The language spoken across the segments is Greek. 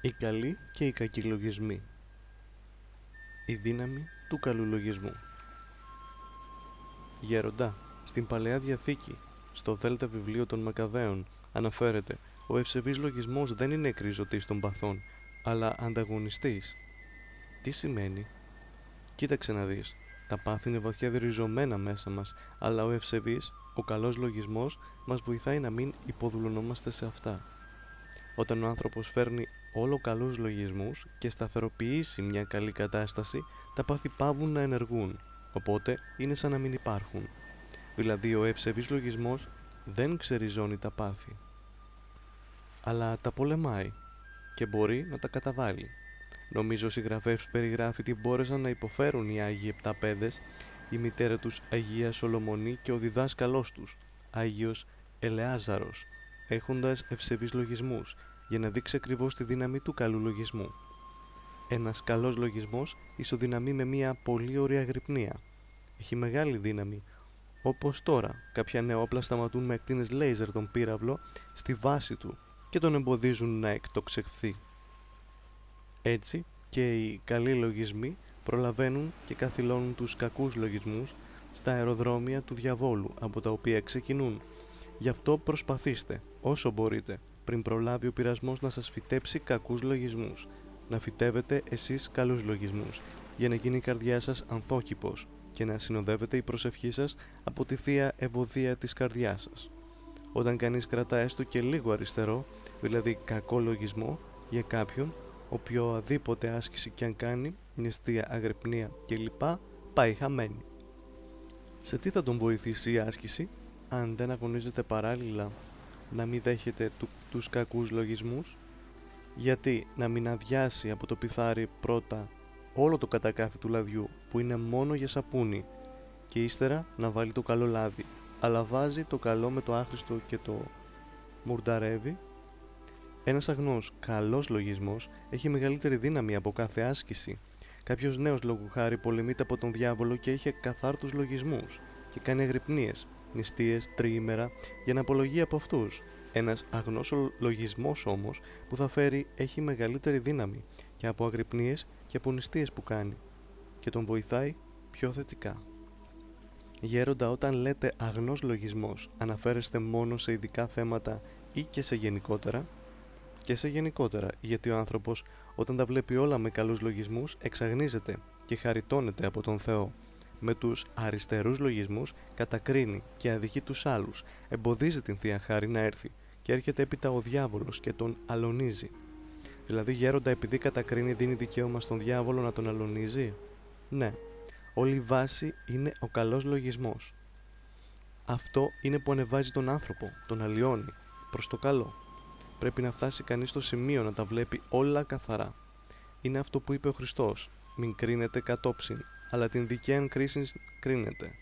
Οι καλοί και οι κακοί λογισμοί. Η δύναμη του καλού λογισμού. Γέροντα, στην Παλαιά Διαθήκη, στο Δέλτα βιβλίο των Μακαβαίων, αναφέρεται «Ο ευσεβής λογισμός δεν είναι εκριζωτής των παθών, αλλά ανταγωνιστής». Τι σημαίνει; Κοίταξε να δεις. Τα πάθη είναι βαθιά διριζωμένα μέσα μας, αλλά ο ευσεβής, ο καλός λογισμός, μας βοηθάει να μην υποδουλωνόμαστε σε αυτά. Όταν ο άνθρωπος φέρνει όλο καλούς λογισμούς και σταθεροποιήσει μια καλή κατάσταση, τα πάθη πάβουν να ενεργούν, οπότε είναι σαν να μην υπάρχουν. Δηλαδή ο ευσεβής λογισμός δεν ξεριζώνει τα πάθη, αλλά τα πολεμάει και μπορεί να τα καταβάλει. Νομίζω ο συγγραφέας περιγράφει τι μπόρεσαν να υποφέρουν οι Άγιοι Επταπέδες, η μητέρα τους Αγία Σολομονή και ο διδάσκαλός τους, Άγιος Ελεάζαρος, έχοντας ευσεβείς λογισμούς για να δείξει ακριβώς τη δύναμη του καλού λογισμού. Ένας καλός λογισμός ισοδυναμεί με μια πολύ ωραία γρυπνία. Έχει μεγάλη δύναμη, όπως τώρα κάποια νεόπλα σταματούν με ακτίνες λέιζερ τον πύραυλο στη βάση του και τον εμποδίζουν να εκτοξευθεί. Έτσι και οι καλοί λογισμοί προλαβαίνουν και καθυλώνουν τους κακούς λογισμούς στα αεροδρόμια του διαβόλου από τα οποία ξεκινούν. Γι' αυτό προσπαθήστε όσο μπορείτε πριν προλάβει ο πειρασμός να σας φυτέψει κακούς λογισμούς. Να φυτεύετε εσείς καλούς λογισμούς για να γίνει η καρδιά σας ανθόκηπος και να συνοδεύετε η προσευχή σας από τη Θεία Ευωδία της καρδιάς σας. Όταν κανείς κρατά έστω και λίγο αριστερό, δηλαδή κακό λογισμό για κάποιον, οποιοδήποτε άσκηση και αν κάνει, νηστεία, αγρυπνία κλπ. πάει χαμένη. Σε τι θα τον βοηθήσει η άσκηση, αν δεν αγωνίζεται παράλληλα να μην δέχεται του, τους κακούς λογισμούς, γιατί να μην αδειάσει από το πιθάρι πρώτα όλο το κατακάθι του λαδιού που είναι μόνο για σαπούνι και ύστερα να βάλει το καλό λάδι, αλλά βάζει το καλό με το άχρηστο και το μουρνταρεύει ένας αγνός καλός λογισμός έχει μεγαλύτερη δύναμη από κάθε άσκηση. Κάποιος νέος λόγου χάρη πολεμείται από τον διάβολο και έχει καθάρτους λογισμούς και κάνει αγρυπνίες, νηστείες, τριήμερα για να απολογεί από αυτούς. Ένας αγνός λογισμός όμως που θα φέρει έχει μεγαλύτερη δύναμη και από αγρυπνίες και από νηστείες που κάνει και τον βοηθάει πιο θετικά. Γέροντα όταν λέτε αγνός λογισμός αναφέρεστε μόνο σε ειδικά θέματα ή και σε γενικότερα; Και σε γενικότερα, γιατί ο άνθρωπος όταν τα βλέπει όλα με καλούς λογισμούς εξαγνίζεται και χαριτώνεται από τον Θεό. Με τους αριστερούς λογισμούς κατακρίνει και αδικεί τους άλλους, εμποδίζει την Θεία Χάρη να έρθει και έρχεται έπειτα ο διάβολος και τον αλωνίζει. Δηλαδή γέροντα επειδή κατακρίνει δίνει δικαίωμα στον διάβολο να τον αλωνίζει; Ναι, όλη η βάση είναι ο καλός λογισμός. Αυτό είναι που ανεβάζει τον άνθρωπο, τον αλλοιώνει, προς το καλό πρέπει να φτάσει κανείς στο σημείο να τα βλέπει όλα καθαρά. Είναι αυτό που είπε ο Χριστός, μην κρίνετε κατόψιν, αλλά την δικαίαν κρίση κρίνετε.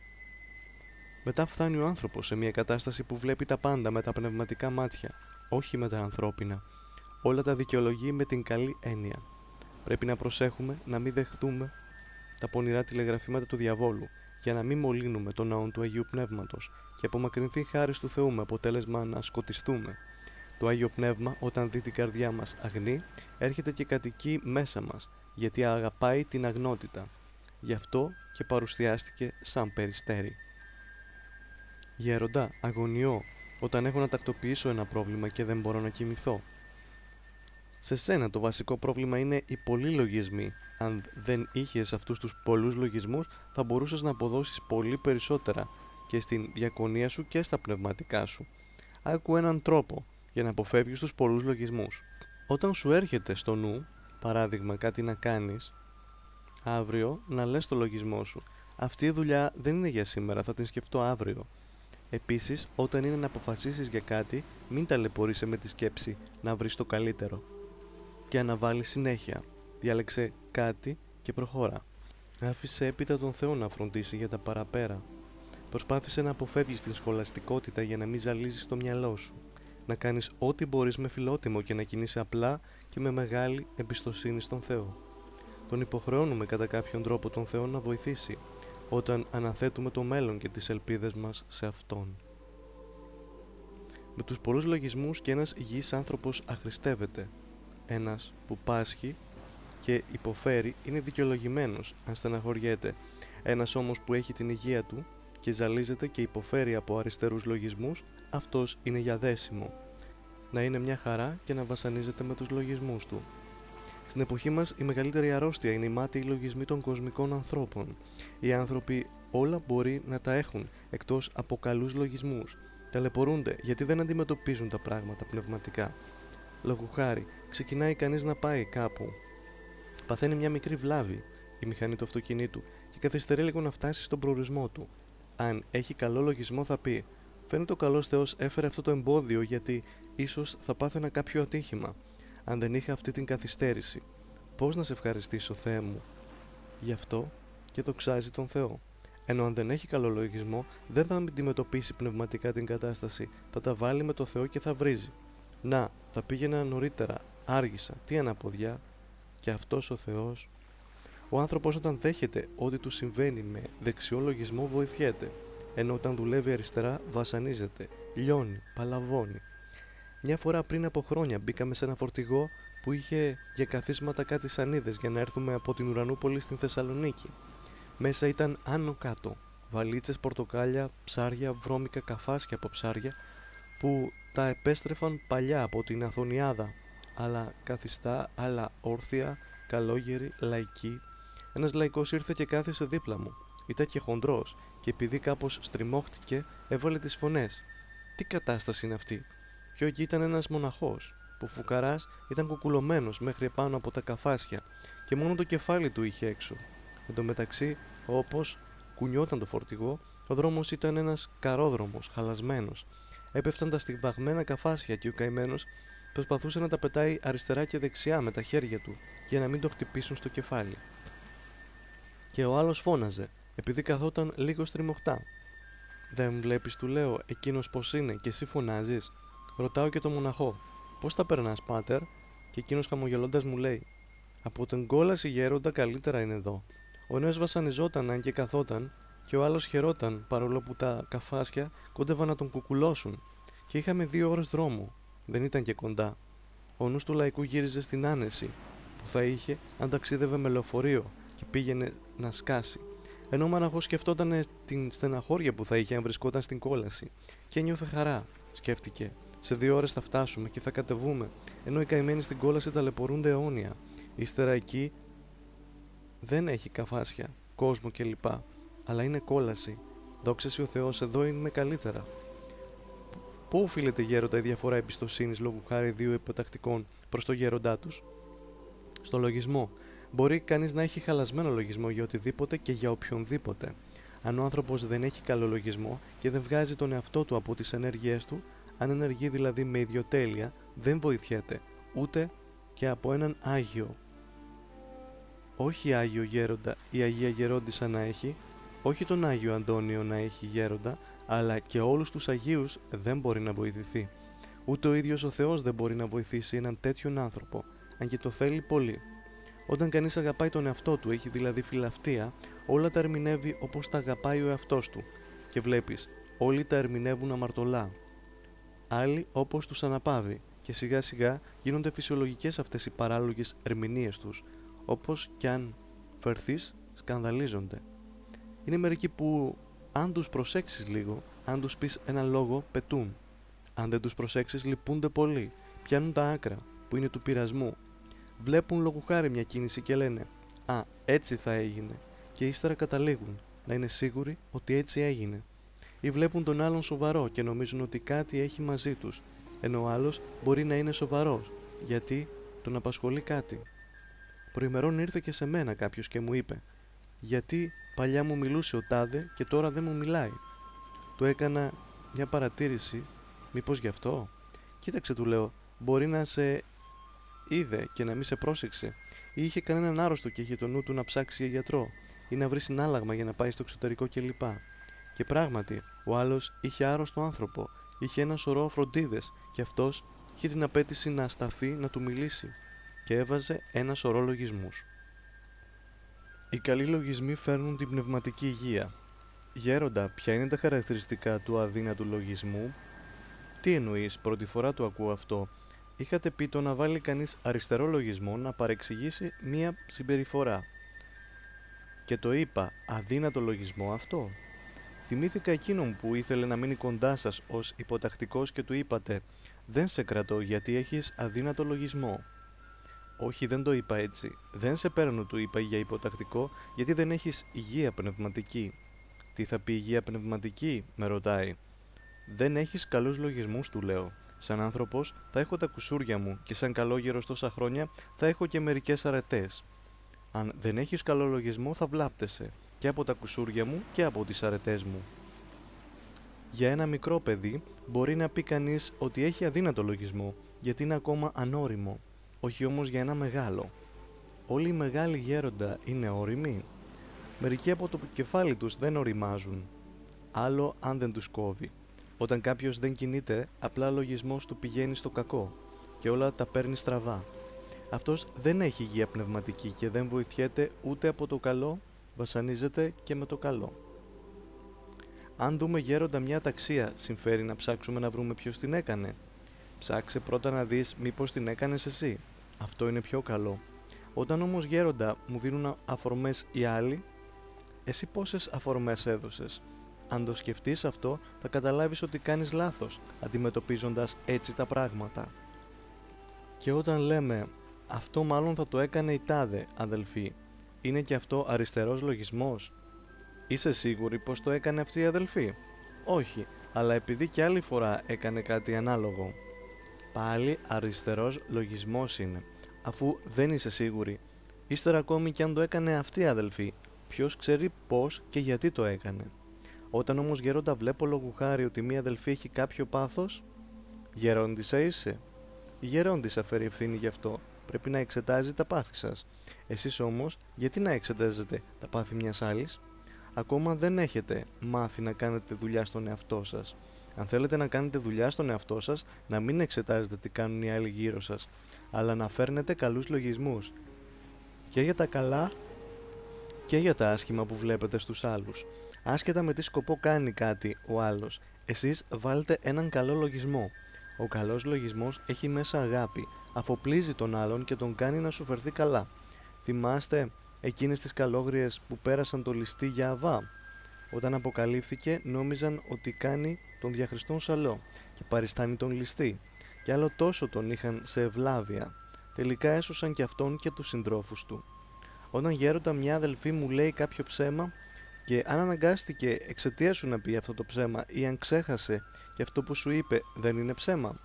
Μετά φτάνει ο άνθρωπος σε μια κατάσταση που βλέπει τα πάντα με τα πνευματικά μάτια, όχι με τα ανθρώπινα. Όλα τα δικαιολογεί με την καλή έννοια. Πρέπει να προσέχουμε να μην δεχτούμε τα πονηρά τηλεγραφήματα του διαβόλου, για να μην μολύνουμε τον ναό του Αγίου Πνεύματος και απομακρυνθεί χάρη του Θεού με αποτέλεσμα να σκοτιστούμε. Το Άγιο Πνεύμα όταν δει την καρδιά μας αγνή έρχεται και κατοικεί μέσα μας γιατί αγαπάει την αγνότητα. Γι' αυτό και παρουσιάστηκε σαν περιστέρι. Γέροντα, αγωνιώ όταν έχω να τακτοποιήσω ένα πρόβλημα και δεν μπορώ να κοιμηθώ. Σε σένα το βασικό πρόβλημα είναι οι πολλοί λογισμοί. Αν δεν είχες αυτούς τους πολλούς λογισμούς θα μπορούσες να αποδώσεις πολύ περισσότερα και στην διακονία σου και στα πνευματικά σου. Άκου έναν τρόπο για να αποφεύγεις τους πολλούς λογισμούς. Όταν σου έρχεται στο νου, παράδειγμα κάτι να κάνεις, αύριο να λες το λογισμό σου. Αυτή η δουλειά δεν είναι για σήμερα, θα την σκεφτώ αύριο. Επίσης, όταν είναι να αποφασίσεις για κάτι, μην ταλαιπωρείσαι με τη σκέψη να βρεις το καλύτερο. Και αναβάλει συνέχεια. Διάλεξε κάτι και προχώρα. Άφησε έπειτα τον Θεό να φροντίσει για τα παραπέρα. Προσπάθησε να αποφεύγεις την σχολαστικότητα για να μην ζαλίζεις το μυαλό σου να κάνεις ό,τι μπορείς με φιλότιμο και να κινείσαι απλά και με μεγάλη εμπιστοσύνη στον Θεό. Τον υποχρεώνουμε κατά κάποιον τρόπο τον Θεό να βοηθήσει όταν αναθέτουμε το μέλλον και τις ελπίδες μας σε Αυτόν. Με τους πολλούς λογισμούς και ένας υγιής άνθρωπος αχρηστεύεται. Ένας που πάσχει και υποφέρει είναι δικαιολογημένος αν στεναχωριέται. Ένας όμως που έχει την υγεία του και ζαλίζεται και υποφέρει από αριστερούς λογισμούς, αυτός είναι για δέσιμο. Να είναι μια χαρά και να βασανίζεται με τους λογισμούς του. Στην εποχή μας η μεγαλύτερη αρρώστια είναι οι μάτιοι λογισμοί των κοσμικών ανθρώπων. Οι άνθρωποι όλα μπορεί να τα έχουν εκτός από καλούς λογισμούς. Ταλαιπωρούνται γιατί δεν αντιμετωπίζουν τα πράγματα πνευματικά. Λόγου χάρη, ξεκινάει κανείς να πάει κάπου. Παθαίνει μια μικρή βλάβη η μηχανή του αυτοκινήτου και καθυστερεί λίγο να φτάσει στον προορισμό του. Αν έχει καλό λογισμό θα πει Φαίνεται ο καλός Θεός έφερε αυτό το εμπόδιο γιατί ίσως θα πάθαινα κάποιο ατύχημα. Αν δεν είχα αυτή την καθυστέρηση, πώς να σε ευχαριστήσω, Θεέ μου; Γι' αυτό και δοξάζει τον Θεό. Ενώ αν δεν έχει καλό λογισμό, δεν θα αντιμετωπίσει πνευματικά την κατάσταση. Θα τα βάλει με το Θεό και θα βρίζει. Να, θα πήγαινα νωρίτερα, άργησα, τι αναποδιά. Και αυτός ο Θεός. Ο άνθρωπος όταν δέχεται ό,τι του συμβαίνει με δεξιό λογισμό βοηθιέται. Ενώ όταν δουλεύει αριστερά βασανίζεται, λιώνει, παλαβώνει. Μια φορά πριν από χρόνια μπήκαμε σε ένα φορτηγό που είχε για καθίσματα κάτι σανίδες για να έρθουμε από την Ουρανούπολη στην Θεσσαλονίκη. Μέσα ήταν άνω κάτω, βαλίτσες, πορτοκάλια, ψάρια, βρώμικα καφάσια από ψάρια που τα επέστρεφαν παλιά από την Αθωνιάδα, αλλά καθιστά, αλλά όρθια, καλόγερη, λαϊκή. Ένας λαϊκός ήρθε και κάθισε δίπλα μου. Ήταν και χοντρός και επειδή κάπως στριμώχτηκε έβαλε τις φωνές. Τι κατάσταση είναι αυτή; Πιο εκεί ήταν ένας μοναχός που φουκαράς ήταν κουκουλωμένος μέχρι επάνω από τα καφάσια και μόνο το κεφάλι του είχε έξω. Εν τω μεταξύ, όπως κουνιόταν το φορτηγό, ο δρόμος ήταν ένας καρόδρομος, χαλασμένος. Έπεφταν τα στιβαγμένα καφάσια και ο καημένος προσπαθούσε να τα πετάει αριστερά και δεξιά με τα χέρια του για να μην το χτυπήσουν στο κεφάλι. Και ο άλλος φώναζε, επειδή καθόταν λίγο στριμωχτά. Δεν βλέπεις, του λέω, εκείνος πώς είναι και εσύ φωνάζεις. Ρωτάω και τον μοναχό, Πώς τα περνάς, πάτερ, και εκείνος χαμογελώντας μου λέει, Από την κόλαση γέροντα καλύτερα είναι εδώ. Ο νέος βασανιζόταν αν και καθόταν, και ο άλλος χαιρόταν παρόλο που τα καφάσια κόντευαν να τον κουκουλώσουν. Και είχαμε δύο ώρες δρόμο. Δεν ήταν και κοντά. Ο νους του λαϊκού γύριζε στην άνεση που θα είχε αν ταξίδευε με λεωφορείο και πήγαινε να σκάσει. Ενώ ο μοναχός σκεφτόταν την στεναχώρια που θα είχε αν βρισκόταν στην κόλαση. Και ένιωθε χαρά, σκέφτηκε. Σε δύο ώρες θα φτάσουμε και θα κατεβούμε, ενώ οι καημένοι στην κόλαση ταλαιπωρούνται αιώνια. Ύστερα εκεί δεν έχει καφάσια, κόσμο κλπ. Αλλά είναι κόλαση. Δόξα ο Θεός, εδώ είναι καλύτερα. Πού οφείλεται γέροντα η διαφορά εμπιστοσύνης λόγω χάρη δύο υποτακτικών προς το γέροντά τους, Στο λογισμό. Μπορεί κανείς να έχει χαλασμένο λογισμό για οτιδήποτε και για οποιονδήποτε. Αν ο άνθρωπος δεν έχει καλό λογισμό και δεν βγάζει τον εαυτό του από τις ενέργειές του, αν ενεργεί δηλαδή με ιδιοτέλεια, δεν βοηθιέται ούτε και από έναν Άγιο. Όχι Άγιο Γέροντα ή Αγία Γερόντισσα να έχει, όχι τον Άγιο Αντώνιο να έχει γέροντα, αλλά και όλους τους Αγίους δεν μπορεί να βοηθηθεί. Ούτε ο ίδιος ο Θεός δεν μπορεί να βοηθήσει έναν τέτοιον άνθρωπο, αν και το θέλει πολύ. Όταν κανείς αγαπάει τον εαυτό του, έχει δηλαδή φιλαυτία, όλα τα ερμηνεύει όπως τα αγαπάει ο εαυτός του. Και βλέπεις, όλοι τα ερμηνεύουν αμαρτωλά, άλλοι όπως τους αναπαύει και σιγά σιγά γίνονται φυσιολογικές αυτές οι παράλογες ερμηνείες τους, όπως κι αν φερθείς σκανδαλίζονται. Είναι μερικοί που αν τους προσέξεις λίγο, αν τους πεις ένα λόγο, πετούν. Αν δεν τους προσέξεις, λυπούνται πολύ, πιάνουν τα άκρα, που είναι του πειρασμού. Βλέπουν λόγω χάρη μια κίνηση και λένε «Α, έτσι θα έγινε» και ύστερα καταλήγουν να είναι σίγουροι ότι έτσι έγινε ή βλέπουν τον άλλον σοβαρό και νομίζουν ότι κάτι έχει μαζί τους, ενώ ο άλλος μπορεί να είναι σοβαρός, γιατί τον απασχολεί κάτι. Προημερών ήρθε και σε μένα κάποιος και μου είπε «Γιατί παλιά μου μιλούσε ο τάδε και τώρα δεν μου μιλάει». Του έκανα μια παρατήρηση, μήπως γι' αυτό; Κοίταξε του λέω, μπορεί να σε είδε και να μην σε πρόσεξε ή είχε κανέναν άρρωστο και είχε το νου του να ψάξει για γιατρό ή να βρει συνάλλαγμα για να πάει στο εξωτερικό κλπ. Και πράγματι, ο άλλος είχε άρρωστο άνθρωπο, είχε ένα σωρό φροντίδες και αυτός είχε την απέτηση να σταθεί να του μιλήσει και έβαζε ένα σωρό λογισμούς. Οι καλοί λογισμοί φέρνουν την πνευματική υγεία. Γέροντα, ποια είναι τα χαρακτηριστικά του αδύνατου λογισμού; Τι εννοείς, πρώτη φορά το ακούω αυτό. είχατε πει το να βάλει κανείς αριστερό λογισμό να παρεξηγήσει μία συμπεριφορά. Και το είπα αδύνατο λογισμό αυτό; Θυμήθηκα εκείνον που ήθελε να μείνει κοντά σας ως υποτακτικός και του είπατε «Δεν σε κρατώ γιατί έχεις αδύνατο λογισμό». «Όχι, δεν το είπα έτσι. Δεν σε παίρνω», του είπα για υποτακτικό, γιατί δεν έχεις υγεία πνευματική. «Τι θα πει υγεία πνευματική» με ρωτάει. «Δεν έχεις καλούς λογισμούς», του λέω. Σαν άνθρωπος θα έχω τα κουσούρια μου και σαν καλόγερος τόσα χρόνια θα έχω και μερικές αρετές. Αν δεν έχεις καλό λογισμό θα βλάπτεσαι και από τα κουσούρια μου και από τις αρετές μου. Για ένα μικρό παιδί μπορεί να πει κανείς ότι έχει αδύνατο λογισμό γιατί είναι ακόμα ανώριμο, όχι όμως για ένα μεγάλο. Όλοι οι μεγάλοι γέροντα είναι όριμοι. Μερικοί από το κεφάλι τους δεν οριμάζουν. Άλλο αν δεν τους κόβει. Όταν κάποιος δεν κινείται, απλά λογισμός του πηγαίνει στο κακό και όλα τα παίρνει στραβά. Αυτός δεν έχει υγεία πνευματική και δεν βοηθιέται ούτε από το καλό, βασανίζεται και με το καλό. Αν δούμε γέροντα μια ταξία, συμφέρει να ψάξουμε να βρούμε ποιος την έκανε. Ψάξε πρώτα να δεις μήπως την έκανες εσύ. Αυτό είναι πιο καλό. Όταν όμως γέροντα μου δίνουν αφορμές οι άλλοι, εσύ πόσες αφορμές έδωσες; Αν το σκεφτείς αυτό, θα καταλάβεις ότι κάνεις λάθος, αντιμετωπίζοντας έτσι τα πράγματα. Και όταν λέμε «Αυτό μάλλον θα το έκανε η τάδε, αδελφή», είναι και αυτό αριστερός λογισμός. Είσαι σίγουρη πως το έκανε αυτή η αδελφή; Όχι, αλλά επειδή και άλλη φορά έκανε κάτι ανάλογο. Πάλι αριστερός λογισμός είναι, αφού δεν είσαι σίγουρη. Ύστερα ακόμη και αν το έκανε αυτή η αδελφή, ποιος ξέρει πώς και γιατί το έκανε. Όταν όμως γέροντα βλέπω λόγου χάρη ότι μία αδελφή έχει κάποιο πάθος, γερόντισα είσαι. Η γερόντισα φέρει ευθύνη γι' αυτό. Πρέπει να εξετάζει τα πάθη σας. Εσείς όμως, γιατί να εξετάζετε τα πάθη μιας άλλης; Ακόμα δεν έχετε μάθει να κάνετε δουλειά στον εαυτό σας. Αν θέλετε να κάνετε δουλειά στον εαυτό σας, να μην εξετάζετε τι κάνουν οι άλλοι γύρω σας, αλλά να φέρνετε καλούς λογισμούς. Και για τα καλά και για τα άσχημα που βλέπετε στους άλλους. Άσχετα με τι σκοπό κάνει κάτι ο άλλος, εσείς βάλτε έναν καλό λογισμό. Ο καλός λογισμός έχει μέσα αγάπη, αφοπλίζει τον άλλον και τον κάνει να σου φερθεί καλά. Θυμάστε εκείνες τις καλόγριες που πέρασαν το ληστή για αβά; Όταν αποκαλύφθηκε νόμιζαν ότι κάνει τον διαχριστόν σαλό και παριστάνει τον ληστή και άλλο τόσο τον είχαν σε ευλάβεια. Τελικά έσωσαν και αυτόν και τους συντρόφους του. Όταν γέροντα μια αδελφή μου λέει κάποιο ψέμα και αν αναγκάστηκε εξαιτίας σου να πει αυτό το ψέμα ή αν ξέχασε και αυτό που σου είπε δεν είναι ψέμα.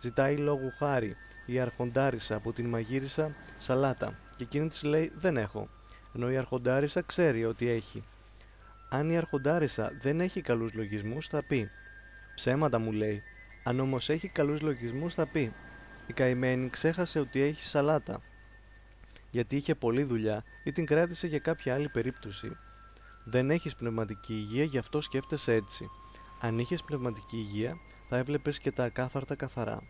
Ζητάει λόγου χάρη η αρχοντάρισα από την μαγείρισα σαλάτα και εκείνη της λέει δεν έχω, ενώ η αρχοντάρισα ξέρει ότι έχει. Αν η αρχοντάρισα δεν έχει καλούς λογισμούς θα πει ψέματα μου λέει, αν όμως έχει καλούς λογισμούς θα πει η καημένη ξέχασε ότι έχει σαλάτα γιατί είχε πολλή δουλειά ή την κράτησε για κάποια άλλη περίπτωση. Δεν έχεις πνευματική υγεία, γι' αυτό σκέφτεσαι έτσι. Αν είχες πνευματική υγεία, θα έβλεπες και τα ακάθαρτα καθαρά.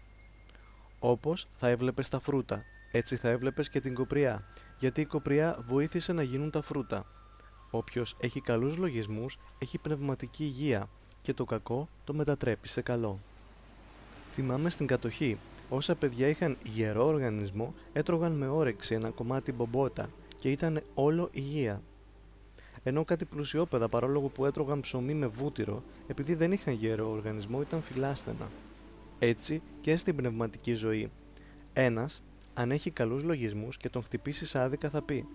Όπως θα έβλεπες τα φρούτα, έτσι θα έβλεπες και την κοπριά, γιατί η κοπριά βοήθησε να γίνουν τα φρούτα. Όποιος έχει καλούς λογισμούς, έχει πνευματική υγεία και το κακό το μετατρέπει σε καλό. Θυμάμαι στην κατοχή, όσα παιδιά είχαν γερό οργανισμό, έτρωγαν με όρεξη ένα κομμάτι μπομπότα και ήταν όλο υγεία ενώ κάτι πλουσιόπεδα παρόλο που έτρωγαν ψωμί με βούτυρο επειδή δεν είχαν γέρο οργανισμό ήταν φυλάστενα. Έτσι και στην πνευματική ζωή. Ένας, αν έχει καλούς λογισμούς και τον χτυπήσεις άδικα, θα πει: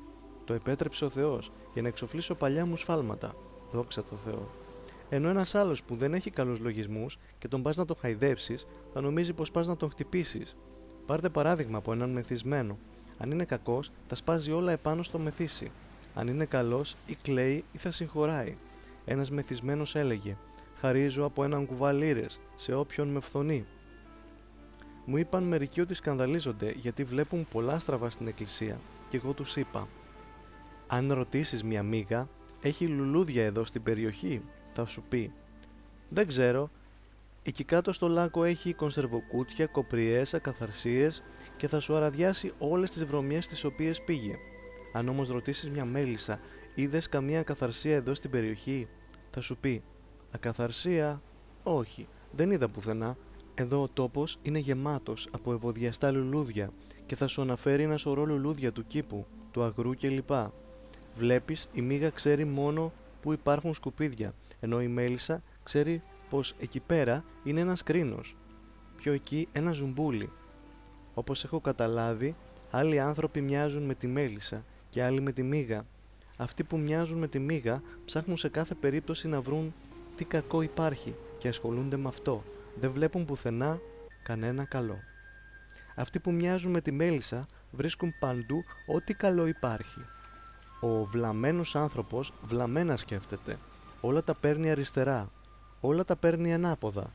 Το επέτρεψε ο Θεός για να εξοφλήσω παλιά μου σφάλματα. Δόξα τω Θεώ. Ενώ ένας άλλος που δεν έχει καλούς λογισμούς και τον πας να το χαϊδέψεις, θα νομίζει πως πας να τον χτυπήσεις. Πάρτε παράδειγμα από έναν μεθυσμένο. Αν είναι κακός, τα σπάζει όλα επάνω στο μεθύσι. Αν είναι καλός ή κλαίει ή θα συγχωράει. Ένας μεθυσμένος έλεγε «Χαρίζω από έναν κουβά σε όποιον με φθονεί». Μου είπαν μερικοί ότι σκανδαλίζονται γιατί βλέπουν πολλά στραβά στην εκκλησία και εγώ τους είπα «Αν ρωτήσεις μια μίγα, έχει λουλούδια εδώ στην περιοχή» θα σου πει «Δεν ξέρω, εκεί κάτω στο λάκκο έχει κονσερβοκούτια, κοπριές, ακαθαρσίες και θα σου αραδιάσει όλες τις βρωμιές τις οποίες πήγε». Αν όμως ρωτήσεις μια μέλισσα, είδες καμία ακαθαρσία εδώ στην περιοχή, θα σου πει Ακαθαρσία, όχι, δεν είδα πουθενά. Εδώ ο τόπος είναι γεμάτος από ευωδιαστά λουλούδια και θα σου αναφέρει ένα σωρό λουλούδια του κήπου, του αγρού κλπ. Βλέπεις η μύγα ξέρει μόνο που υπάρχουν σκουπίδια, ενώ η μέλισσα ξέρει πως εκεί πέρα είναι ένας κρίνος, πιο εκεί ένα ζουμπούλι. Όπως έχω καταλάβει, άλλοι άνθρωποι μοιάζουν με τη μέλισσα και άλλοι με τη μύγα. Αυτοί που μοιάζουν με τη μύγα ψάχνουν σε κάθε περίπτωση να βρουν τι κακό υπάρχει και ασχολούνται με αυτό. Δεν βλέπουν πουθενά κανένα καλό. Αυτοί που μοιάζουν με τη μέλισσα βρίσκουν παντού ό,τι καλό υπάρχει. Ο βλαμμένος άνθρωπος βλαμμένα σκέφτεται. Όλα τα παίρνει αριστερά. Όλα τα παίρνει ανάποδα.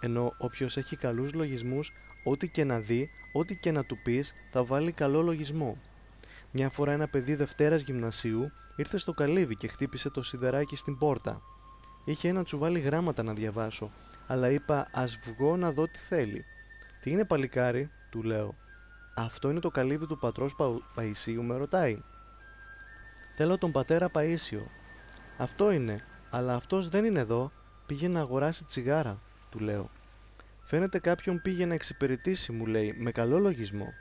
Ενώ όποιος έχει καλούς λογισμούς, ό,τι και να δει, ό,τι και να του πεις, θα βάλει καλό λογισμό. Μια φορά ένα παιδί Δευτέρας γυμνασίου ήρθε στο καλύβι και χτύπησε το σιδεράκι στην πόρτα. Είχε ένα τσουβάλι γράμματα να διαβάσω, αλλά είπα ας βγω να δω τι θέλει. Τι είναι παλικάρι, του λέω. Αυτό είναι το καλύβι του πατρός Πα... Παϊσίου, με ρωτάει. Θέλω τον πατέρα Παΐσιο. Αυτό είναι, αλλά αυτός δεν είναι εδώ, πήγε να αγοράσει τσιγάρα, του λέω. Φαίνεται κάποιον πήγε να εξυπηρετήσει, μου λέει, με καλό λογισμό.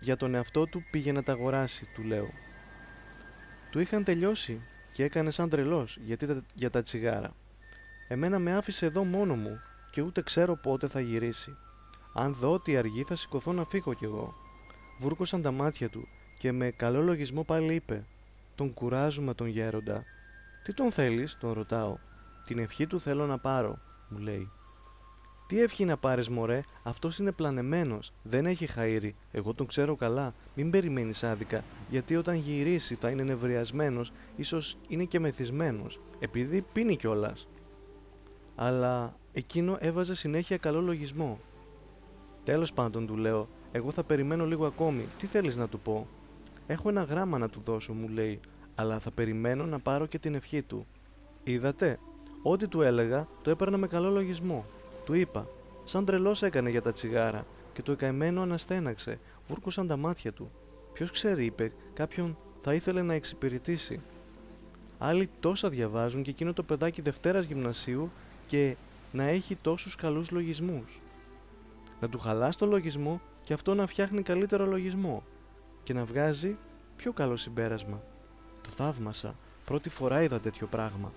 Για τον εαυτό του πήγε να τα αγοράσει, του λέω. Του είχαν τελειώσει και έκανε σαν τρελός γιατί για τα τσιγάρα. Εμένα με άφησε εδώ μόνο μου και ούτε ξέρω πότε θα γυρίσει. Αν δω ότι αργεί θα σηκωθώ να φύγω κι εγώ. Βούρκωσαν τα μάτια του και με καλό λογισμό πάλι είπε «Τον κουράζουμε τον γέροντα». «Τι τον θέλεις» τον ρωτάω. «Την ευχή του θέλω να πάρω» μου λέει. Τι ευχή να πάρεις, Μωρέ, αυτός είναι πλανεμένος. Δεν έχει χαΐρι. Εγώ τον ξέρω καλά. Μην περιμένεις άδικα, γιατί όταν γυρίσει θα είναι νευριασμένος, ίσως είναι και μεθυσμένος, επειδή πίνει κιόλας. Αλλά εκείνο έβαζε συνέχεια καλό λογισμό. Τέλος πάντων, του λέω, εγώ θα περιμένω λίγο ακόμη. Τι θέλεις να του πω; Έχω ένα γράμμα να του δώσω, μου λέει, αλλά θα περιμένω να πάρω και την ευχή του. Είδατε, ό,τι του έλεγα το έπαιρνα με καλό λογισμό. Του είπα, σαν τρελός έκανε για τα τσιγάρα και το εκαημένο αναστέναξε, βούρκουσαν τα μάτια του. Ποιος ξέρει, είπε, κάποιον θα ήθελε να εξυπηρετήσει. Άλλοι τόσα διαβάζουν και εκείνο το παιδάκι Δευτέρας γυμνασίου και να έχει τόσους καλούς λογισμούς. Να του χαλάς το λογισμό και αυτό να φτιάχνει καλύτερο λογισμό και να βγάζει πιο καλό συμπέρασμα. Το θαύμασα. Πρώτη φορά είδα τέτοιο πράγμα.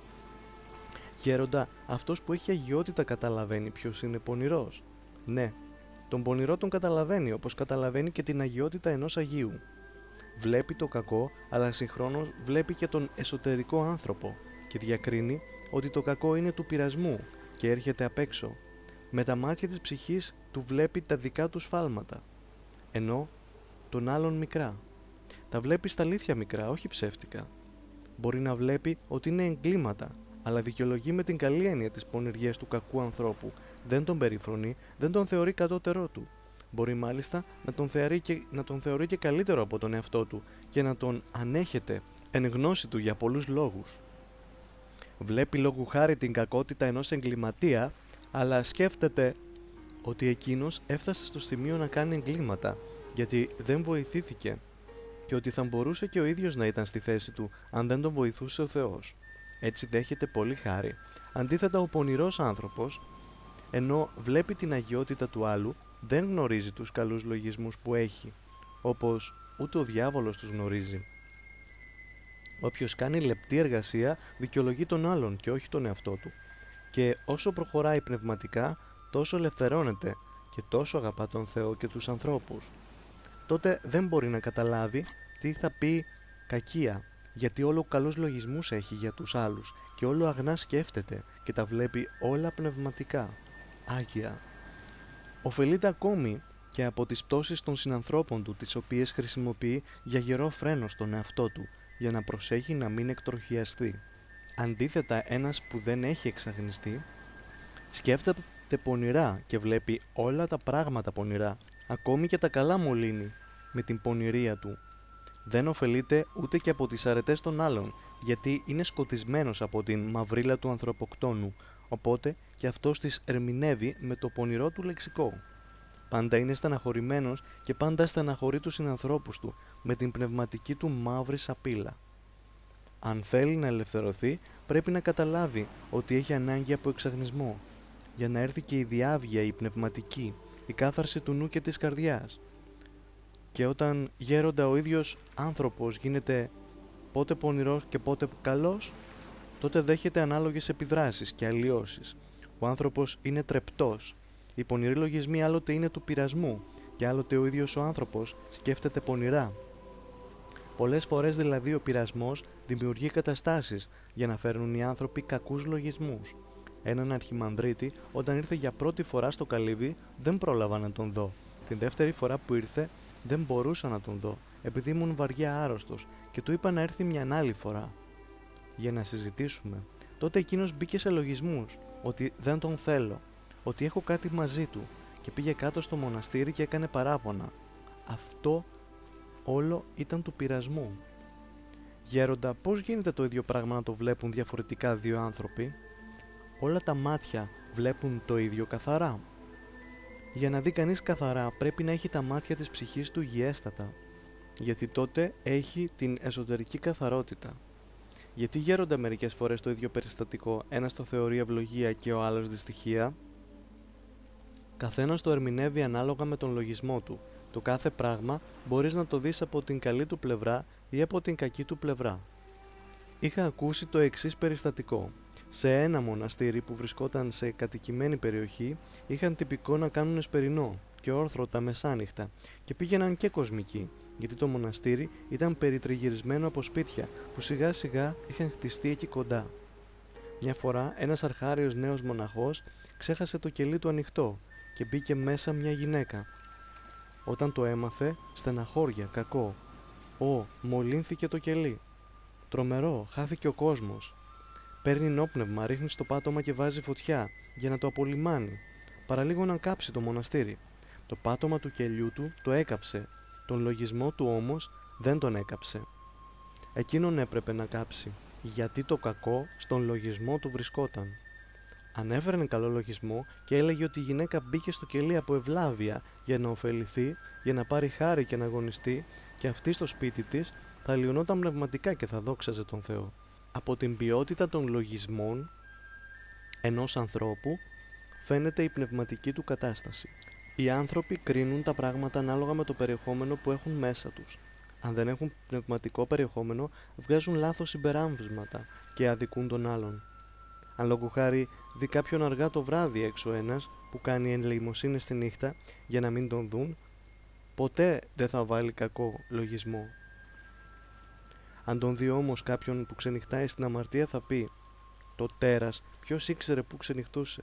Γέροντα, αυτός που έχει αγιότητα καταλαβαίνει ποιος είναι πονηρός. Ναι, τον πονηρό τον καταλαβαίνει όπως καταλαβαίνει και την αγιότητα ενός Αγίου. Βλέπει το κακό, αλλά συγχρόνως βλέπει και τον εσωτερικό άνθρωπο και διακρίνει ότι το κακό είναι του πειρασμού και έρχεται απ' έξω. Με τα μάτια της ψυχής του βλέπει τα δικά του σφάλματα, ενώ τον άλλον μικρά. Τα βλέπει στα αλήθεια μικρά, όχι ψεύτικα. Μπορεί να βλέπει ότι είναι εγκλήματα αλλά δικαιολογεί με την καλή έννοια τι πονηριές του κακού ανθρώπου. Δεν τον περιφρονεί, δεν τον θεωρεί κατώτερό του. Μπορεί μάλιστα να τον, θεωρεί και, να τον θεωρεί και καλύτερο από τον εαυτό του και να τον ανέχεται εν γνώση του για πολλούς λόγους. Βλέπει λόγου χάρη την κακότητα ενός εγκληματία, αλλά σκέφτεται ότι εκείνος έφτασε στο σημείο να κάνει εγκλήματα, γιατί δεν βοηθήθηκε και ότι θα μπορούσε και ο ίδιος να ήταν στη θέση του αν δεν τον βοηθούσε ο Θεός έτσι δέχεται πολύ χάρη. Αντίθετα ο πονηρός άνθρωπος, ενώ βλέπει την αγιότητα του άλλου, δεν γνωρίζει τους καλούς λογισμούς που έχει, όπως ούτε ο διάβολος τους γνωρίζει. Όποιος κάνει λεπτή εργασία δικαιολογεί τον άλλον και όχι τον εαυτό του. Και όσο προχωράει πνευματικά, τόσο ελευθερώνεται και τόσο αγαπά τον Θεό και τους ανθρώπους. Τότε δεν μπορεί να καταλάβει τι θα πει κακία γιατί όλο καλούς λογισμούς έχει για τους άλλους και όλο αγνάς σκέφτεται και τα βλέπει όλα πνευματικά, άγια. Οφελείται ακόμη και από τις πτώσεις των συνανθρώπων του τις οποίες χρησιμοποιεί για γερό φρένο στον εαυτό του για να προσέχει να μην εκτροχιαστεί. Αντίθετα ένας που δεν έχει εξαγνιστεί σκέφτεται πονηρά και βλέπει όλα τα πράγματα πονηρά ακόμη και τα καλά μολύνει με την πονηρία του δεν ωφελείται ούτε και από τις αρετές των άλλων, γιατί είναι σκοτισμένος από την μαυρίλα του ανθρωποκτόνου, οπότε και αυτός τις ερμηνεύει με το πονηρό του λεξικό. Πάντα είναι στεναχωρημένος και πάντα στεναχωρεί τους συνανθρώπους του με την πνευματική του μαύρη σαπίλα. Αν θέλει να ελευθερωθεί, πρέπει να καταλάβει ότι έχει ανάγκη από εξαγνισμό. για να έρθει και η διάβγεια, η πνευματική, η κάθαρση του νου και της καρδιάς. Και όταν γέροντα ο ίδιος άνθρωπος γίνεται πότε πονηρός και πότε καλός, τότε δέχεται ανάλογες επιδράσεις και αλλοιώσεις. Ο άνθρωπος είναι τρεπτός. Οι πονηροί λογισμοί άλλοτε είναι του πειρασμού και άλλοτε ο ίδιος ο άνθρωπος σκέφτεται πονηρά. Πολλές φορές δηλαδή ο πειρασμός δημιουργεί καταστάσεις για να φέρνουν οι άνθρωποι κακούς λογισμούς. Έναν αρχιμανδρίτη, όταν ήρθε για πρώτη φορά στο καλύβι, δεν πρόλαβα να τον δω. Την δεύτερη φορά που ήρθε, δεν μπορούσα να τον δω, επειδή ήμουν βαριά άρρωστος και του είπα να έρθει μια άλλη φορά. Για να συζητήσουμε. Τότε εκείνος μπήκε σε λογισμούς, ότι δεν τον θέλω, ότι έχω κάτι μαζί του και πήγε κάτω στο μοναστήρι και έκανε παράπονα. Αυτό όλο ήταν του πειρασμού. Γέροντα, πώς γίνεται το ίδιο πράγμα να το βλέπουν διαφορετικά δύο άνθρωποι; Όλα τα μάτια βλέπουν το ίδιο καθαρά. Για να δει κανείς καθαρά πρέπει να έχει τα μάτια της ψυχής του υγιέστατα, γιατί τότε έχει την εσωτερική καθαρότητα. Γιατί γέρονται μερικές φορές το ίδιο περιστατικό, ένας το θεωρεί ευλογία και ο άλλος δυστυχία; Καθένας το ερμηνεύει ανάλογα με τον λογισμό του. Το κάθε πράγμα μπορείς να το δεις από την καλή του πλευρά ή από την κακή του πλευρά. Είχα ακούσει το εξής περιστατικό. Σε ένα μοναστήρι που βρισκόταν σε κατοικημένη περιοχή είχαν τυπικό να κάνουν εσπερινό και όρθρο τα μεσάνυχτα και πήγαιναν και κοσμικοί γιατί το μοναστήρι ήταν περιτριγυρισμένο από σπίτια που σιγά σιγά είχαν χτιστεί εκεί κοντά. Μια φορά ένας αρχάριος νέος μοναχός ξέχασε το κελί του ανοιχτό και μπήκε μέσα μια γυναίκα. Όταν το έμαθε, στεναχώρια, κακό. Ω, μολύνθηκε το κελί. Τρομερό, χάθηκε ο κόσμος. Παίρνει νόπνευμα, ρίχνει στο πάτωμα και βάζει φωτιά για να το απολυμάνει. Παραλίγο να κάψει το μοναστήρι. Το πάτωμα του κελιού του το έκαψε. Τον λογισμό του όμως δεν τον έκαψε. Εκείνον έπρεπε να κάψει, γιατί το κακό στον λογισμό του βρισκόταν. Ανέφερνε καλό λογισμό και έλεγε ότι η γυναίκα μπήκε στο κελί από ευλάβεια για να ωφεληθεί, για να πάρει χάρη και να αγωνιστεί και αυτή στο σπίτι της θα λιωνόταν πνευματικά και θα δόξαζε τον Θεό από την ποιότητα των λογισμών ενός ανθρώπου φαίνεται η πνευματική του κατάσταση. Οι άνθρωποι κρίνουν τα πράγματα ανάλογα με το περιεχόμενο που έχουν μέσα τους. Αν δεν έχουν πνευματικό περιεχόμενο, βγάζουν λάθος συμπεράμβισματα και αδικούν τον άλλον. Αν λόγω χάρη δει κάποιον αργά το βράδυ έξω ένας που κάνει ελεημοσύνη στη νύχτα για να μην τον δουν, ποτέ δεν θα βάλει κακό λογισμό αν τον δει όμως κάποιον που ξενυχτάει στην αμαρτία θα πει «Το τέρας ποιος ήξερε που ξενυχτούσε».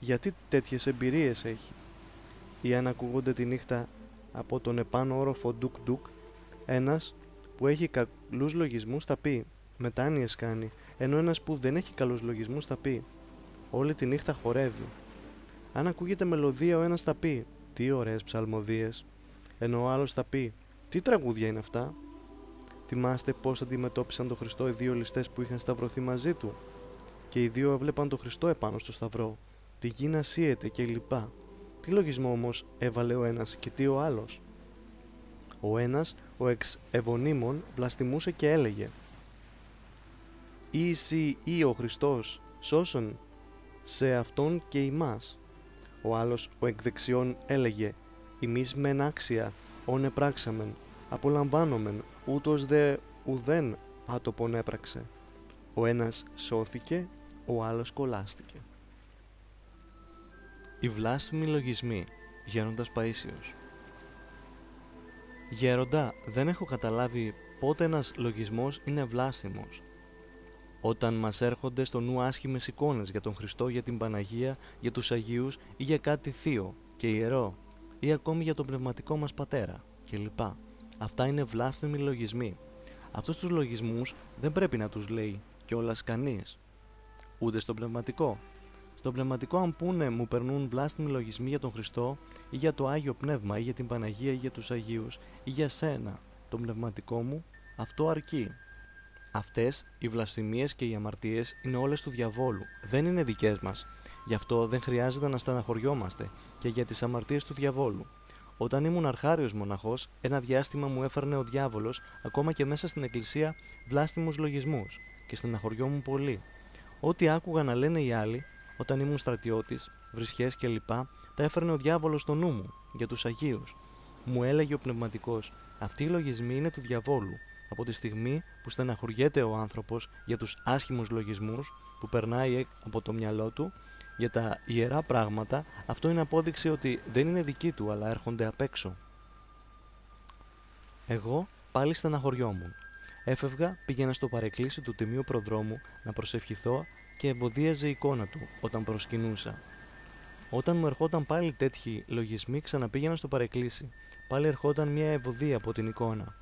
Γιατί τέτοιες εμπειρίες έχει; Ή αν ακούγονται τη νύχτα από τον επάνω όροφο ντουκ ντουκ, ένας που έχει καλούς λογισμούς θα πει «Μετάνοιες κάνει», ενώ ένας που δεν έχει καλούς λογισμούς θα πει «Όλη τη νύχτα χορεύει». Αν ακούγεται μελωδία ο ένας θα πει «Τι ωραίες ψαλμοδίες», ενώ ο άλλος θα πει τι τραγούδια είναι αυτά; Θυμάστε πώς αντιμετώπισαν τον Χριστό οι δύο ληστές που είχαν σταυρωθεί μαζί του; Και οι δύο έβλεπαν τον Χριστό επάνω στο σταυρό. Τη γη να σύεται και λοιπά. Τι λογισμό όμως έβαλε ο ένας και τι ο άλλος; Ο ένας, ο εξ ευωνίμων, βλαστημούσε και έλεγε «Ή εσύ ή ο Χριστός σώσον σε αυτόν και ημάς». Ο άλλος, ο εκ δεξιών, έλεγε «Ημείς μεν άξια όν επράξαμεν, απολαμβάνομεν, ούτως δε ουδέν άτοπον έπραξε. Ο ένας σώθηκε, ο άλλος κολλάστηκε. Οι βλάσφημοι λογισμοί, γέροντας Παΐσιος. Γέροντα, δεν έχω καταλάβει πότε ένας λογισμός είναι βλάσφημος. Όταν μας έρχονται στο νου άσχημες εικόνες για τον Χριστό, για την Παναγία, για τους Αγίους ή για κάτι θείο και ιερό ή ακόμη για τον πνευματικό μας πατέρα κλπ. Αυτά είναι βλάσφημοι λογισμοί. Αυτούς τους λογισμούς δεν πρέπει να τους λέει κιόλας κανείς. Ούτε στο πνευματικό. Στο πνευματικό αν πούνε μου περνούν βλάστημοι λογισμοί για τον Χριστό ή για το Άγιο Πνεύμα ή για την Παναγία ή για τους Αγίους ή για σένα, το πνευματικό μου, αυτό αρκεί. Αυτές οι βλασφημίες και οι αμαρτίες είναι όλες του διαβόλου, δεν είναι δικές μας. Γι' αυτό δεν χρειάζεται να στεναχωριόμαστε και για τις αμαρτίες του διαβόλου. Όταν ήμουν αρχάριος μοναχός, ένα διάστημα μου έφερνε ο διάβολος ακόμα και μέσα στην εκκλησία βλάστημους λογισμούς και στεναχωριόμουν πολύ. Ό,τι άκουγα να λένε οι άλλοι όταν ήμουν στρατιώτης, βρισχές κλπ. τα έφερνε ο διάβολος στο νου μου για τους Αγίους. Μου έλεγε ο πνευματικός: Αυτοί οι λογισμοί είναι του διαβόλου. Από τη στιγμή που στεναχωριέται ο άνθρωπος για τους άσχημους λογισμούς που περνάει από το μυαλό του για τα ιερά πράγματα, αυτό είναι απόδειξη ότι δεν είναι δική του αλλά έρχονται απ' έξω. Εγώ πάλι στεναχωριόμουν. Έφευγα, πήγαινα στο παρεκκλήσι του τιμίου προδρόμου να προσευχηθώ και εμποδίαζε η εικόνα του όταν προσκυνούσα. Όταν μου ερχόταν πάλι τέτοιοι λογισμοί, ξαναπήγαινα στο παρεκκλήσι. Πάλι ερχόταν μια ευωδία από την εικόνα.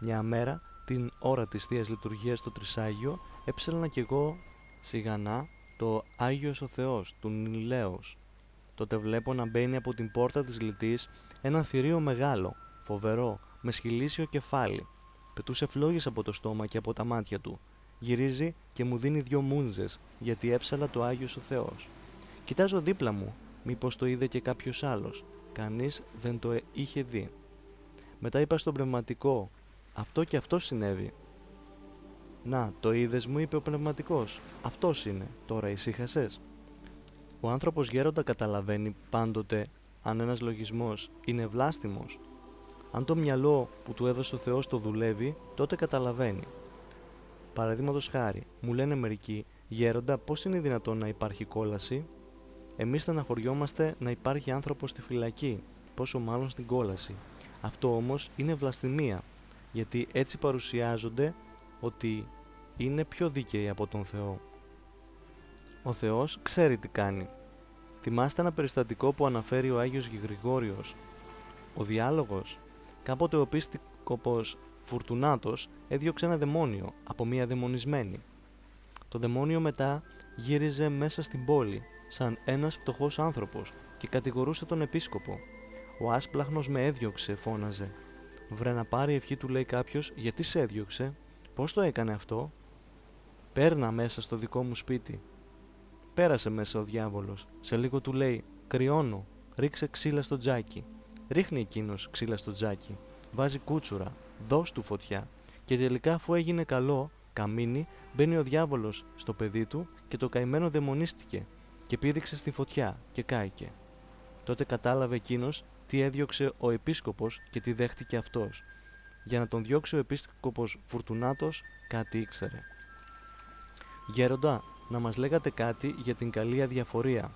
Μια μέρα, την ώρα της Θείας Λειτουργίας στο Τρισάγιο, έψελνα κι εγώ σιγανά το Άγιος ο Θεός του Νιλέως. Τότε βλέπω να μπαίνει από την πόρτα της λιτής ένα θηρίο μεγάλο, φοβερό, με σχηλίσιο κεφάλι. Πετούσε φλόγες από το στόμα και από τα μάτια του. Γυρίζει και μου δίνει δυο μούντζες, γιατί έψαλα το Άγιος ο Θεός. Κοιτάζω δίπλα μου, μήπως το είδε και κάποιος άλλος. Κανείς δεν το είχε δει. Μετά είπα στον πνευματικό, αυτό και αυτό συνέβη. Να, το είδες, μου είπε ο πνευματικός. Αυτός είναι. Τώρα ησύχασες. Ο άνθρωπος γέροντα καταλαβαίνει πάντοτε αν ένας λογισμός είναι βλάστημος. Αν το μυαλό που του έδωσε ο Θεός το δουλεύει, τότε καταλαβαίνει. Παραδείγματος χάρη, μου λένε μερικοί, Γέροντα, πώς είναι δυνατόν να υπάρχει κόλαση; Εμείς στεναχωριόμαστε να υπάρχει άνθρωπος στη φυλακή, πόσο μάλλον στην κόλαση. Αυτό όμως είναι βλαστημία, γιατί έτσι παρουσιάζονται ότι είναι πιο δίκαιοι από τον Θεό. Ο Θεός ξέρει τι κάνει. Θυμάστε ένα περιστατικό που αναφέρει ο Άγιος Γρηγόριος. Ο διάλογος. Κάποτε ο πίστικοπος Φουρτουνάτος έδιωξε ένα δαιμόνιο από μία δαιμονισμένη. Το δαιμόνιο μετά γύριζε μέσα στην πόλη σαν ένας φτωχός άνθρωπος και κατηγορούσε τον επίσκοπο. Ο άσπλαχνος με έδιωξε, φώναζε. Βρε να πάρει ευχή του λέει κάποιος, γιατί σε έδιωξε, πώς το έκανε αυτό, Πέρνα μέσα στο δικό μου σπίτι. Πέρασε μέσα ο διάβολος. Σε λίγο του λέει «Κρυώνω, ρίξε ξύλα στο τζάκι». Ρίχνει εκείνος ξύλα στο τζάκι. Βάζει κούτσουρα, δώσ' του φωτιά. Και τελικά αφού έγινε καλό, καμίνι, μπαίνει ο διάβολος στο παιδί του και το καημένο δαιμονίστηκε και πήδηξε στη φωτιά και κάηκε. Τότε κατάλαβε εκείνος τι έδιωξε ο επίσκοπος και τι δέχτηκε αυτός. Για να τον διώξει ο επίσκοπος Φουρτουνάτος κάτι ήξερε. Γέροντα, να μας λέγατε κάτι για την καλή αδιαφορία.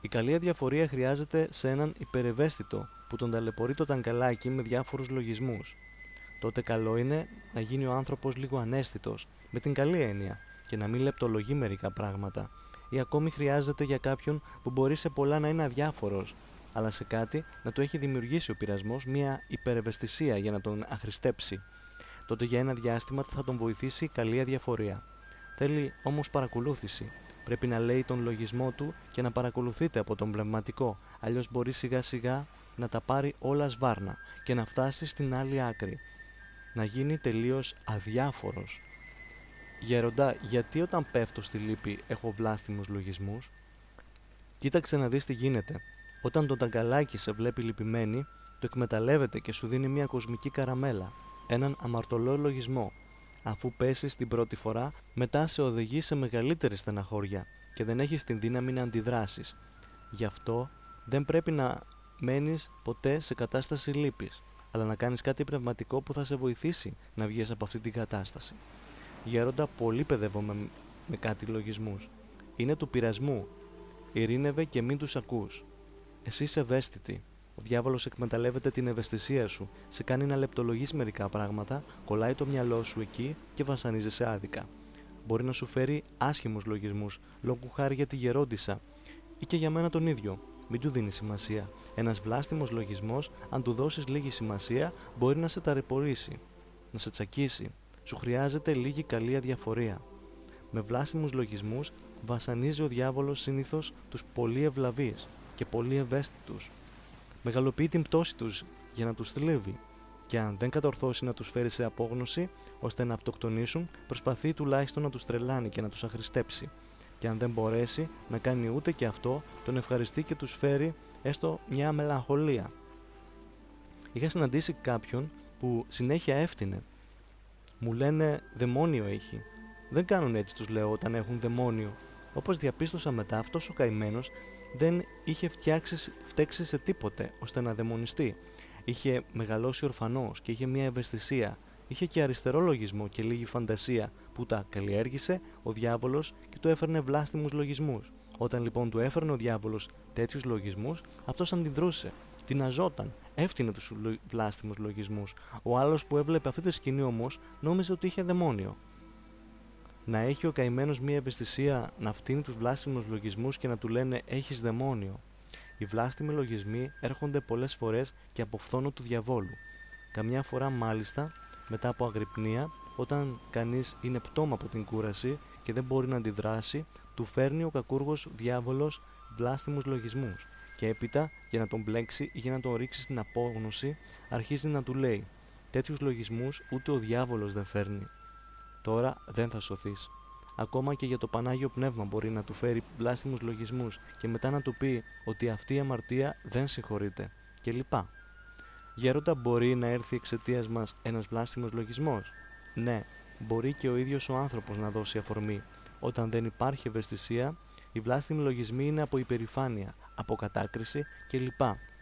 Η καλή αδιαφορία χρειάζεται σε έναν υπερευαίσθητο που τον ταλαιπωρεί το ταγκαλάκι με διάφορους λογισμούς. Τότε καλό είναι να γίνει ο άνθρωπος λίγο ανέστητος, με την καλή έννοια, και να μην λεπτολογεί μερικά πράγματα. Ή ακόμη χρειάζεται για κάποιον που μπορεί σε πολλά να είναι αδιάφορος, αλλά σε κάτι να του έχει δημιουργήσει ο πειρασμός μια υπερευαισθησία για να τον αχρηστέψει. Τότε για ένα διάστημα θα τον βοηθήσει η καλή αδιαφορία. Θέλει όμως παρακολούθηση. Πρέπει να λέει τον λογισμό του και να παρακολουθείτε από τον πνευματικό, αλλιώς μπορεί σιγά σιγά να τα πάρει όλα σβάρνα και να φτάσει στην άλλη άκρη. Να γίνει τελείως αδιάφορος. Γέροντα, γιατί όταν πέφτω στη λύπη έχω βλάστημους λογισμούς; Κοίταξε να δεις τι γίνεται. Όταν το ταγκαλάκι σε βλέπει λυπημένη, το εκμεταλλεύεται και σου δίνει μια κοσμική καραμέλα, έναν αμαρτωλό λογισμό, Αφού πέσεις την πρώτη φορά, μετά σε οδηγεί σε μεγαλύτερη στεναχώρια και δεν έχεις την δύναμη να αντιδράσεις. Γι' αυτό δεν πρέπει να μένεις ποτέ σε κατάσταση λύπης, αλλά να κάνεις κάτι πνευματικό που θα σε βοηθήσει να βγεις από αυτή την κατάσταση. Γέροντα, πολύ παιδεύομαι με κάτι λογισμούς. Είναι του πειρασμού. Ειρήνευε και μην τους ακούς. Εσύ είσαι ευαίσθητη. Ο διάβολος εκμεταλλεύεται την ευαισθησία σου, σε κάνει να λεπτολογείς μερικά πράγματα, κολλάει το μυαλό σου εκεί και βασανίζεσαι άδικα. Μπορεί να σου φέρει άσχημους λογισμούς, λόγω χάρη για τη γερόντισα, ή και για μένα τον ίδιο. Μην του δίνεις σημασία. Ένας βλάστημος λογισμός, αν του δώσεις λίγη σημασία, μπορεί να σε ταρεπορήσει, να σε τσακίσει. Σου χρειάζεται λίγη καλή αδιαφορία. Με βλάστημου λογισμούς βασανίζει ο διάβολος συνήθως τους πολύ ευλαβείς και πολύ ευαίσθητους μεγαλοποιεί την πτώση τους για να τους θλίβει και αν δεν κατορθώσει να τους φέρει σε απόγνωση ώστε να αυτοκτονήσουν, προσπαθεί τουλάχιστον να τους τρελάνει και να τους αχρηστέψει. Και αν δεν μπορέσει να κάνει ούτε και αυτό, τον ευχαριστεί και τους φέρει έστω μια μελαγχολία. Είχα συναντήσει κάποιον που συνέχεια έφτυνε. Μου λένε δαιμόνιο έχει. δεν κάνουν έτσι, τους λέω, όταν έχουν δαιμόνιο. Όπως διαπίστωσα μετά, αυτός ο καημένος δεν είχε φτιάξει, φταίξει σε τίποτε ώστε να δαιμονιστεί. Είχε μεγαλώσει ορφανός και είχε μια ευαισθησία. Είχε και αριστερό λογισμό και λίγη φαντασία που τα καλλιέργησε ο διάβολος και του έφερνε βλάστημους λογισμούς. Όταν λοιπόν του έφερνε ο διάβολος τέτοιους λογισμούς, αυτός αντιδρούσε. Τυναζόταν, έφτιανε τους βλάστημους λογισμούς. Ο άλλος που έβλεπε αυτή τη σκηνή όμως νόμιζε ότι είχε δαιμόνιο να έχει ο καημένος μία ευαισθησία να φτύνει τους βλάστημου λογισμούς και να του λένε Έχεις δαιμόνιο. Οι βλάστημοι λογισμοί έρχονται πολλές φορές και από φθόνο του διαβόλου. Καμιά φορά μάλιστα μετά από αγρυπνία, όταν κανείς είναι πτώμα από την κούραση και δεν μπορεί να αντιδράσει, του φέρνει ο κακούργος διάβολος βλάστημου λογισμούς. Και έπειτα, για να τον μπλέξει ή για να τον ρίξει στην απόγνωση, αρχίζει να του λέει: Τέτοιους λογισμούς ούτε ο διάβολος δεν φέρνει τώρα δεν θα σωθείς. Ακόμα και για το Πανάγιο Πνεύμα μπορεί να του φέρει βλάστημους λογισμούς και μετά να του πει ότι αυτή η αμαρτία δεν συγχωρείται κλπ. Γέροντα μπορεί να έρθει εξαιτίας μας ένας βλάστημο λογισμός; Ναι, μπορεί και ο ίδιος ο άνθρωπος να δώσει αφορμή. Όταν δεν υπάρχει ευαισθησία, οι βλάστημοι λογισμοί είναι από υπερηφάνεια, από κατάκριση κλπ.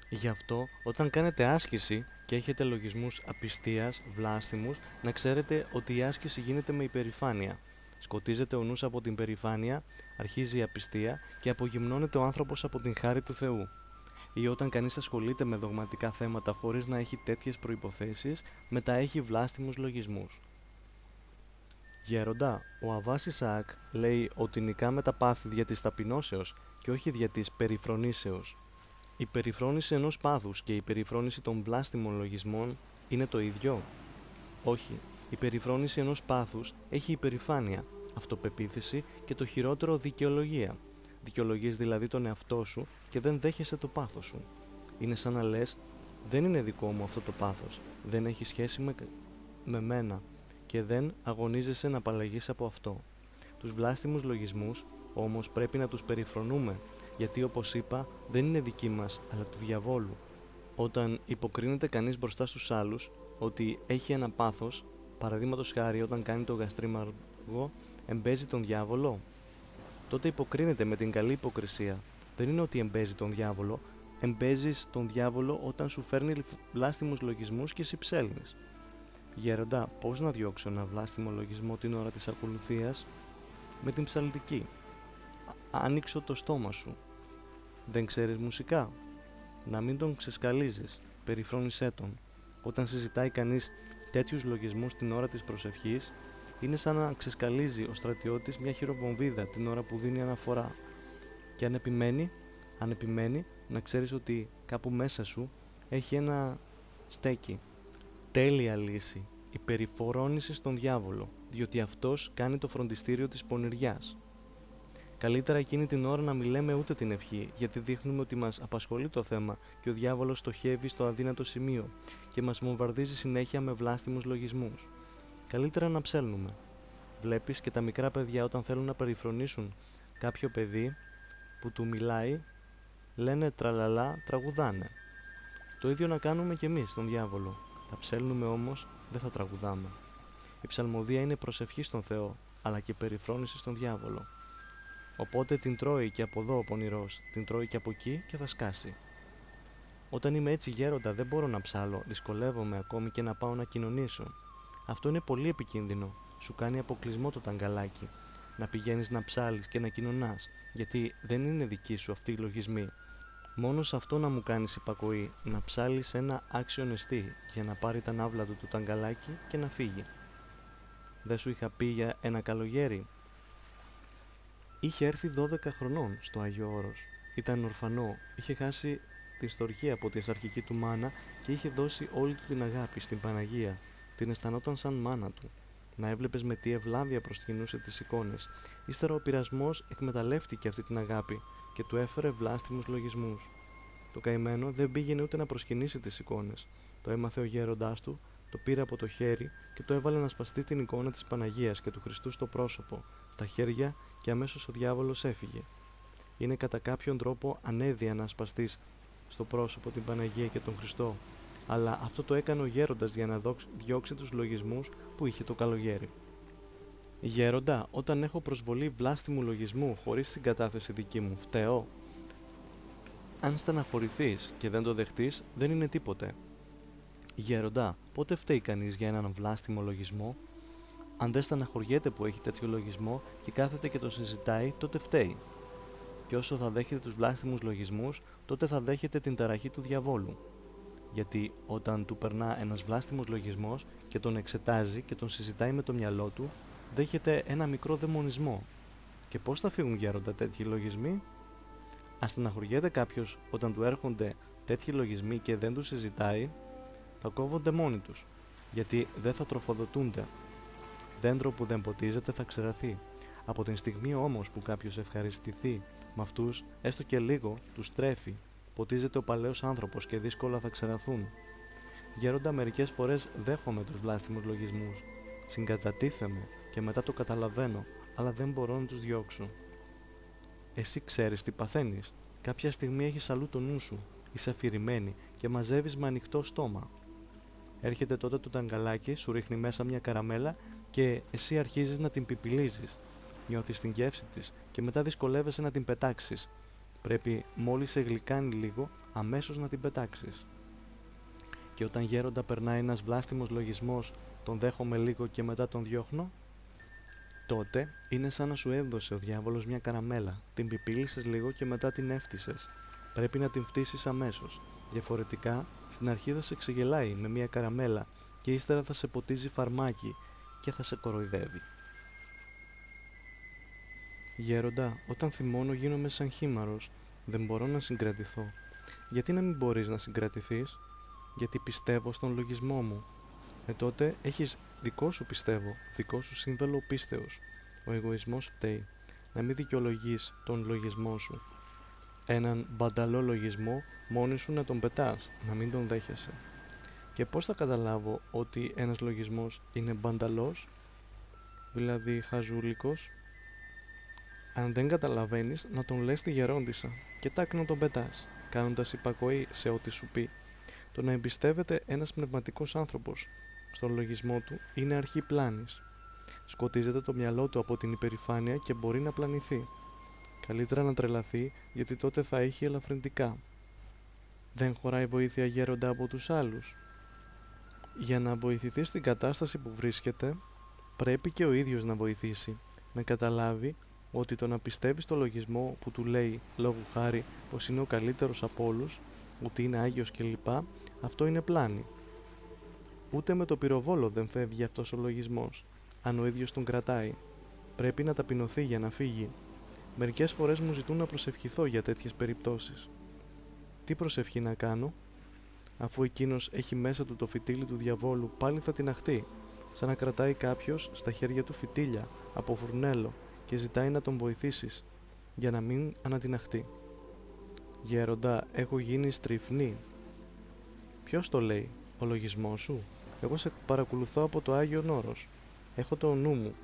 Γι' αυτό, όταν κάνετε άσκηση και έχετε λογισμούς απιστίας, βλάστημους, να ξέρετε ότι η άσκηση γίνεται με υπερηφάνεια. Σκοτίζεται ο νους από την περηφάνεια, αρχίζει η απιστία και απογυμνώνεται ο άνθρωπος από την χάρη του Θεού. Ή όταν κανείς ασχολείται με δογματικά θέματα χωρίς να έχει τέτοιες προϋποθέσεις, μετά έχει βλάστημους λογισμούς. Γέροντα, ο Αβάς Ισαάκ λέει ότι νικά με τα πάθη δια της ταπεινώσεως και όχι δια της περιφρονήσεως. Η περιφρόνηση ενός πάθους και η περιφρόνηση των βλάστημων λογισμών είναι το ίδιο; Όχι. Η περιφρόνηση ενός πάθους έχει υπερηφάνεια, αυτοπεποίθηση και το χειρότερο δικαιολογία. Δικαιολογείς δηλαδή τον εαυτό σου και δεν δέχεσαι το πάθος σου. Είναι σαν να λες δεν είναι δικό μου αυτό το πάθος, δεν έχει σχέση με, με μένα και δεν αγωνίζεσαι να απαλλαγείς από αυτό. Τους βλάστημους λογισμούς όμως πρέπει να τους περιφρονούμε γιατί όπως είπα δεν είναι δική μας αλλά του διαβόλου. Όταν υποκρίνεται κανείς μπροστά στους άλλους ότι έχει ένα πάθος, παραδείγματος χάρη όταν κάνει το γαστρίμαργο, εμπέζει τον διάβολο, τότε υποκρίνεται με την καλή υποκρισία. Δεν είναι ότι εμπέζει τον διάβολο, εμπέζει τον διάβολο όταν σου φέρνει βλάστημους λογισμούς και εσύ ψέλνεις. Γέροντα, πώς να διώξω ένα βλάστημο λογισμό την ώρα της ακολουθίας; Με την ψαλτική. Άνοιξω το στόμα σου δεν ξέρεις μουσικά; Να μην τον ξεσκαλίζεις, περιφρόνησέ τον. Όταν συζητάει κανείς τέτοιους λογισμούς την ώρα της προσευχής, είναι σαν να ξεσκαλίζει ο στρατιώτης μια χειροβομβίδα την ώρα που δίνει αναφορά. Και αν επιμένει, αν επιμένει, να ξέρεις ότι κάπου μέσα σου έχει ένα στέκι. Τέλεια λύση. Η περιφορώνηση στον διάβολο, διότι αυτός κάνει το φροντιστήριο της πονηριάς. Καλύτερα εκείνη την ώρα να μιλάμε ούτε την ευχή, γιατί δείχνουμε ότι μας απασχολεί το θέμα και ο διάβολος στοχεύει στο αδύνατο σημείο και μας βομβαρδίζει συνέχεια με βλάστημους λογισμούς. Καλύτερα να ψέλνουμε. Βλέπεις και τα μικρά παιδιά όταν θέλουν να περιφρονήσουν κάποιο παιδί που του μιλάει, λένε τραλαλά, τραγουδάνε. Το ίδιο να κάνουμε κι εμείς τον διάβολο. Τα ψέλνουμε όμως, δεν θα τραγουδάμε. Η ψαλμοδία είναι προσευχή στον Θεό, αλλά και περιφρόνηση στον διάβολο. Οπότε την τρώει και από εδώ ο πονηρός, την τρώει και από εκεί και θα σκάσει. Όταν είμαι έτσι γέροντα, δεν μπορώ να ψάλω, δυσκολεύομαι ακόμη και να πάω να κοινωνήσω. Αυτό είναι πολύ επικίνδυνο. Σου κάνει αποκλεισμό το ταγκαλάκι. Να πηγαίνεις να ψάλεις και να κοινωνάς, γιατί δεν είναι δική σου αυτή η λογισμή. Μόνος σε αυτό να μου κάνεις υπακοή, να ψάλεις ένα άξιο νεστή για να πάρει τα ναύλα του το ταγκαλάκι και να φύγει. Δεν σου είχα πει για ένα καλογέρι; Είχε έρθει 12 χρονών στο Άγιο Όρος. Ήταν ορφανό, είχε χάσει τη στοργία από την αρχική του μάνα και είχε δώσει όλη του την αγάπη στην Παναγία. Την αισθανόταν σαν μάνα του. Να έβλεπες με τι ευλάβεια προσκυνούσε τις εικόνες. Ύστερα ο πειρασμός εκμεταλλεύτηκε αυτή την αγάπη και του έφερε βλάστημους λογισμούς. Το καημένο δεν πήγαινε ούτε να προσκυνήσει τις εικόνες. Το έμαθε ο γέροντάς του, το πήρε από το χέρι και το έβαλε να σπαστεί την εικόνα της Παναγίας και του Χριστού στο πρόσωπο, στα χέρια και αμέσως ο διάβολος έφυγε. Είναι κατά κάποιον τρόπο ανέδεια να ασπαστείς στο πρόσωπο την Παναγία και τον Χριστό, αλλά αυτό το έκανε ο γέροντας για να διώξει τους λογισμούς που είχε το καλογέρι. Γέροντα, όταν έχω προσβολή βλάστημου λογισμού χωρίς συγκατάθεση δική μου, φταίω. Αν στεναχωρηθείς και δεν το δεχτείς, δεν είναι τίποτε. Γέροντα, πότε φταίει κανείς για έναν βλάστημο λογισμό; Αν δεν στεναχωριέται που έχει τέτοιο λογισμό και κάθεται και το συζητάει, τότε φταίει. Και όσο θα δέχεται τους βλάστημους λογισμούς, τότε θα δέχεται την ταραχή του διαβόλου. Γιατί όταν του περνά ένας βλάστημος λογισμός και τον εξετάζει και τον συζητάει με το μυαλό του, δέχεται ένα μικρό δαιμονισμό. Και πώς θα φύγουν γέροντα τέτοιοι λογισμοί; Αν στεναχωριέται κάποιος όταν του έρχονται τέτοιοι λογισμοί και δεν τους συζητάει, θα κόβονται μόνοι τους, γιατί δεν θα τροφοδοτούνται. Δέντρο που δεν ποτίζεται θα ξεραθεί. Από την στιγμή όμως που κάποιος ευχαριστηθεί με αυτούς, έστω και λίγο, τους τρέφει. Ποτίζεται ο παλαιός άνθρωπος και δύσκολα θα ξεραθούν. Γέροντα μερικές φορές δέχομαι τους βλάστημους λογισμούς. Συγκατατίθεμαι και μετά το καταλαβαίνω, αλλά δεν μπορώ να τους διώξω. Εσύ ξέρεις τι παθαίνεις. Κάποια στιγμή έχεις αλλού το νου σου. Είσαι αφηρημένη και μαζεύεις με ανοιχτό στόμα. Έρχεται τότε το ταγκαλάκι, σου ρίχνει μέσα μια καραμέλα και εσύ αρχίζεις να την πιπιλίζεις. Νιώθεις την γεύση της και μετά δυσκολεύεσαι να την πετάξεις. Πρέπει μόλις σε γλυκάνει λίγο, αμέσως να την πετάξεις. Και όταν γέροντα περνάει ένας βλάστημος λογισμός, τον δέχομαι λίγο και μετά τον διώχνω. Τότε είναι σαν να σου έδωσε ο διάβολος μια καραμέλα. Την πιπίλησες λίγο και μετά την έφτισες. Πρέπει να την φτύσεις αμέσως. Διαφορετικά, στην αρχή θα σε ξεγελάει με μια καραμέλα και ύστερα θα σε ποτίζει φαρμάκι και θα σε κοροϊδεύει. Γέροντα, όταν θυμώνω γίνομαι σαν χήμαρος. Δεν μπορώ να συγκρατηθώ. Γιατί να μην μπορείς να συγκρατηθείς; Γιατί πιστεύω στον λογισμό μου. Ε τότε έχεις δικό σου πιστεύω, δικό σου σύμβελο πίστεως. Ο εγωισμός φταίει. Να μην δικαιολογείς τον λογισμό σου. Έναν μπανταλό λογισμό μόνοι σου να τον πετάς, να μην τον δέχεσαι. Και πώς θα καταλάβω ότι ένας λογισμός είναι μπανταλός, δηλαδή χαζούλικος, αν δεν καταλαβαίνεις να τον λες τη γερόντισα και τάκ να τον πετάς, κάνοντας υπακοή σε ό,τι σου πει. Το να εμπιστεύεται ένας πνευματικός άνθρωπος στον λογισμό του είναι αρχή πλάνης. Σκοτίζεται το μυαλό του από την υπερηφάνεια και μπορεί να πλανηθεί. Καλύτερα να τρελαθεί γιατί τότε θα έχει ελαφρυντικά. Δεν χωράει βοήθεια γέροντα από τους άλλους. Για να βοηθηθεί στην κατάσταση που βρίσκεται, πρέπει και ο ίδιος να βοηθήσει, να καταλάβει ότι το να πιστεύει στο λογισμό που του λέει λόγου χάρη πως είναι ο καλύτερος από όλους, ότι είναι Άγιος κλπ, αυτό είναι πλάνη. Ούτε με το πυροβόλο δεν φεύγει αυτός ο λογισμός, αν ο ίδιος τον κρατάει. Πρέπει να ταπεινωθεί για να φύγει. Μερικές φορές μου ζητούν να προσευχηθώ για τέτοιες περιπτώσεις. Τι προσευχή να κάνω, αφού εκείνος έχει μέσα του το φυτίλι του διαβόλου πάλι θα την αχτεί, σαν να κρατάει κάποιος στα χέρια του φυτίλια από φουρνέλο και ζητάει να τον βοηθήσεις για να μην ανατιναχτεί. Γέροντα, έχω γίνει στριφνή. Ποιος το λέει, ο λογισμός σου; Εγώ σε παρακολουθώ από το Άγιο Νόρος. Έχω το νου μου.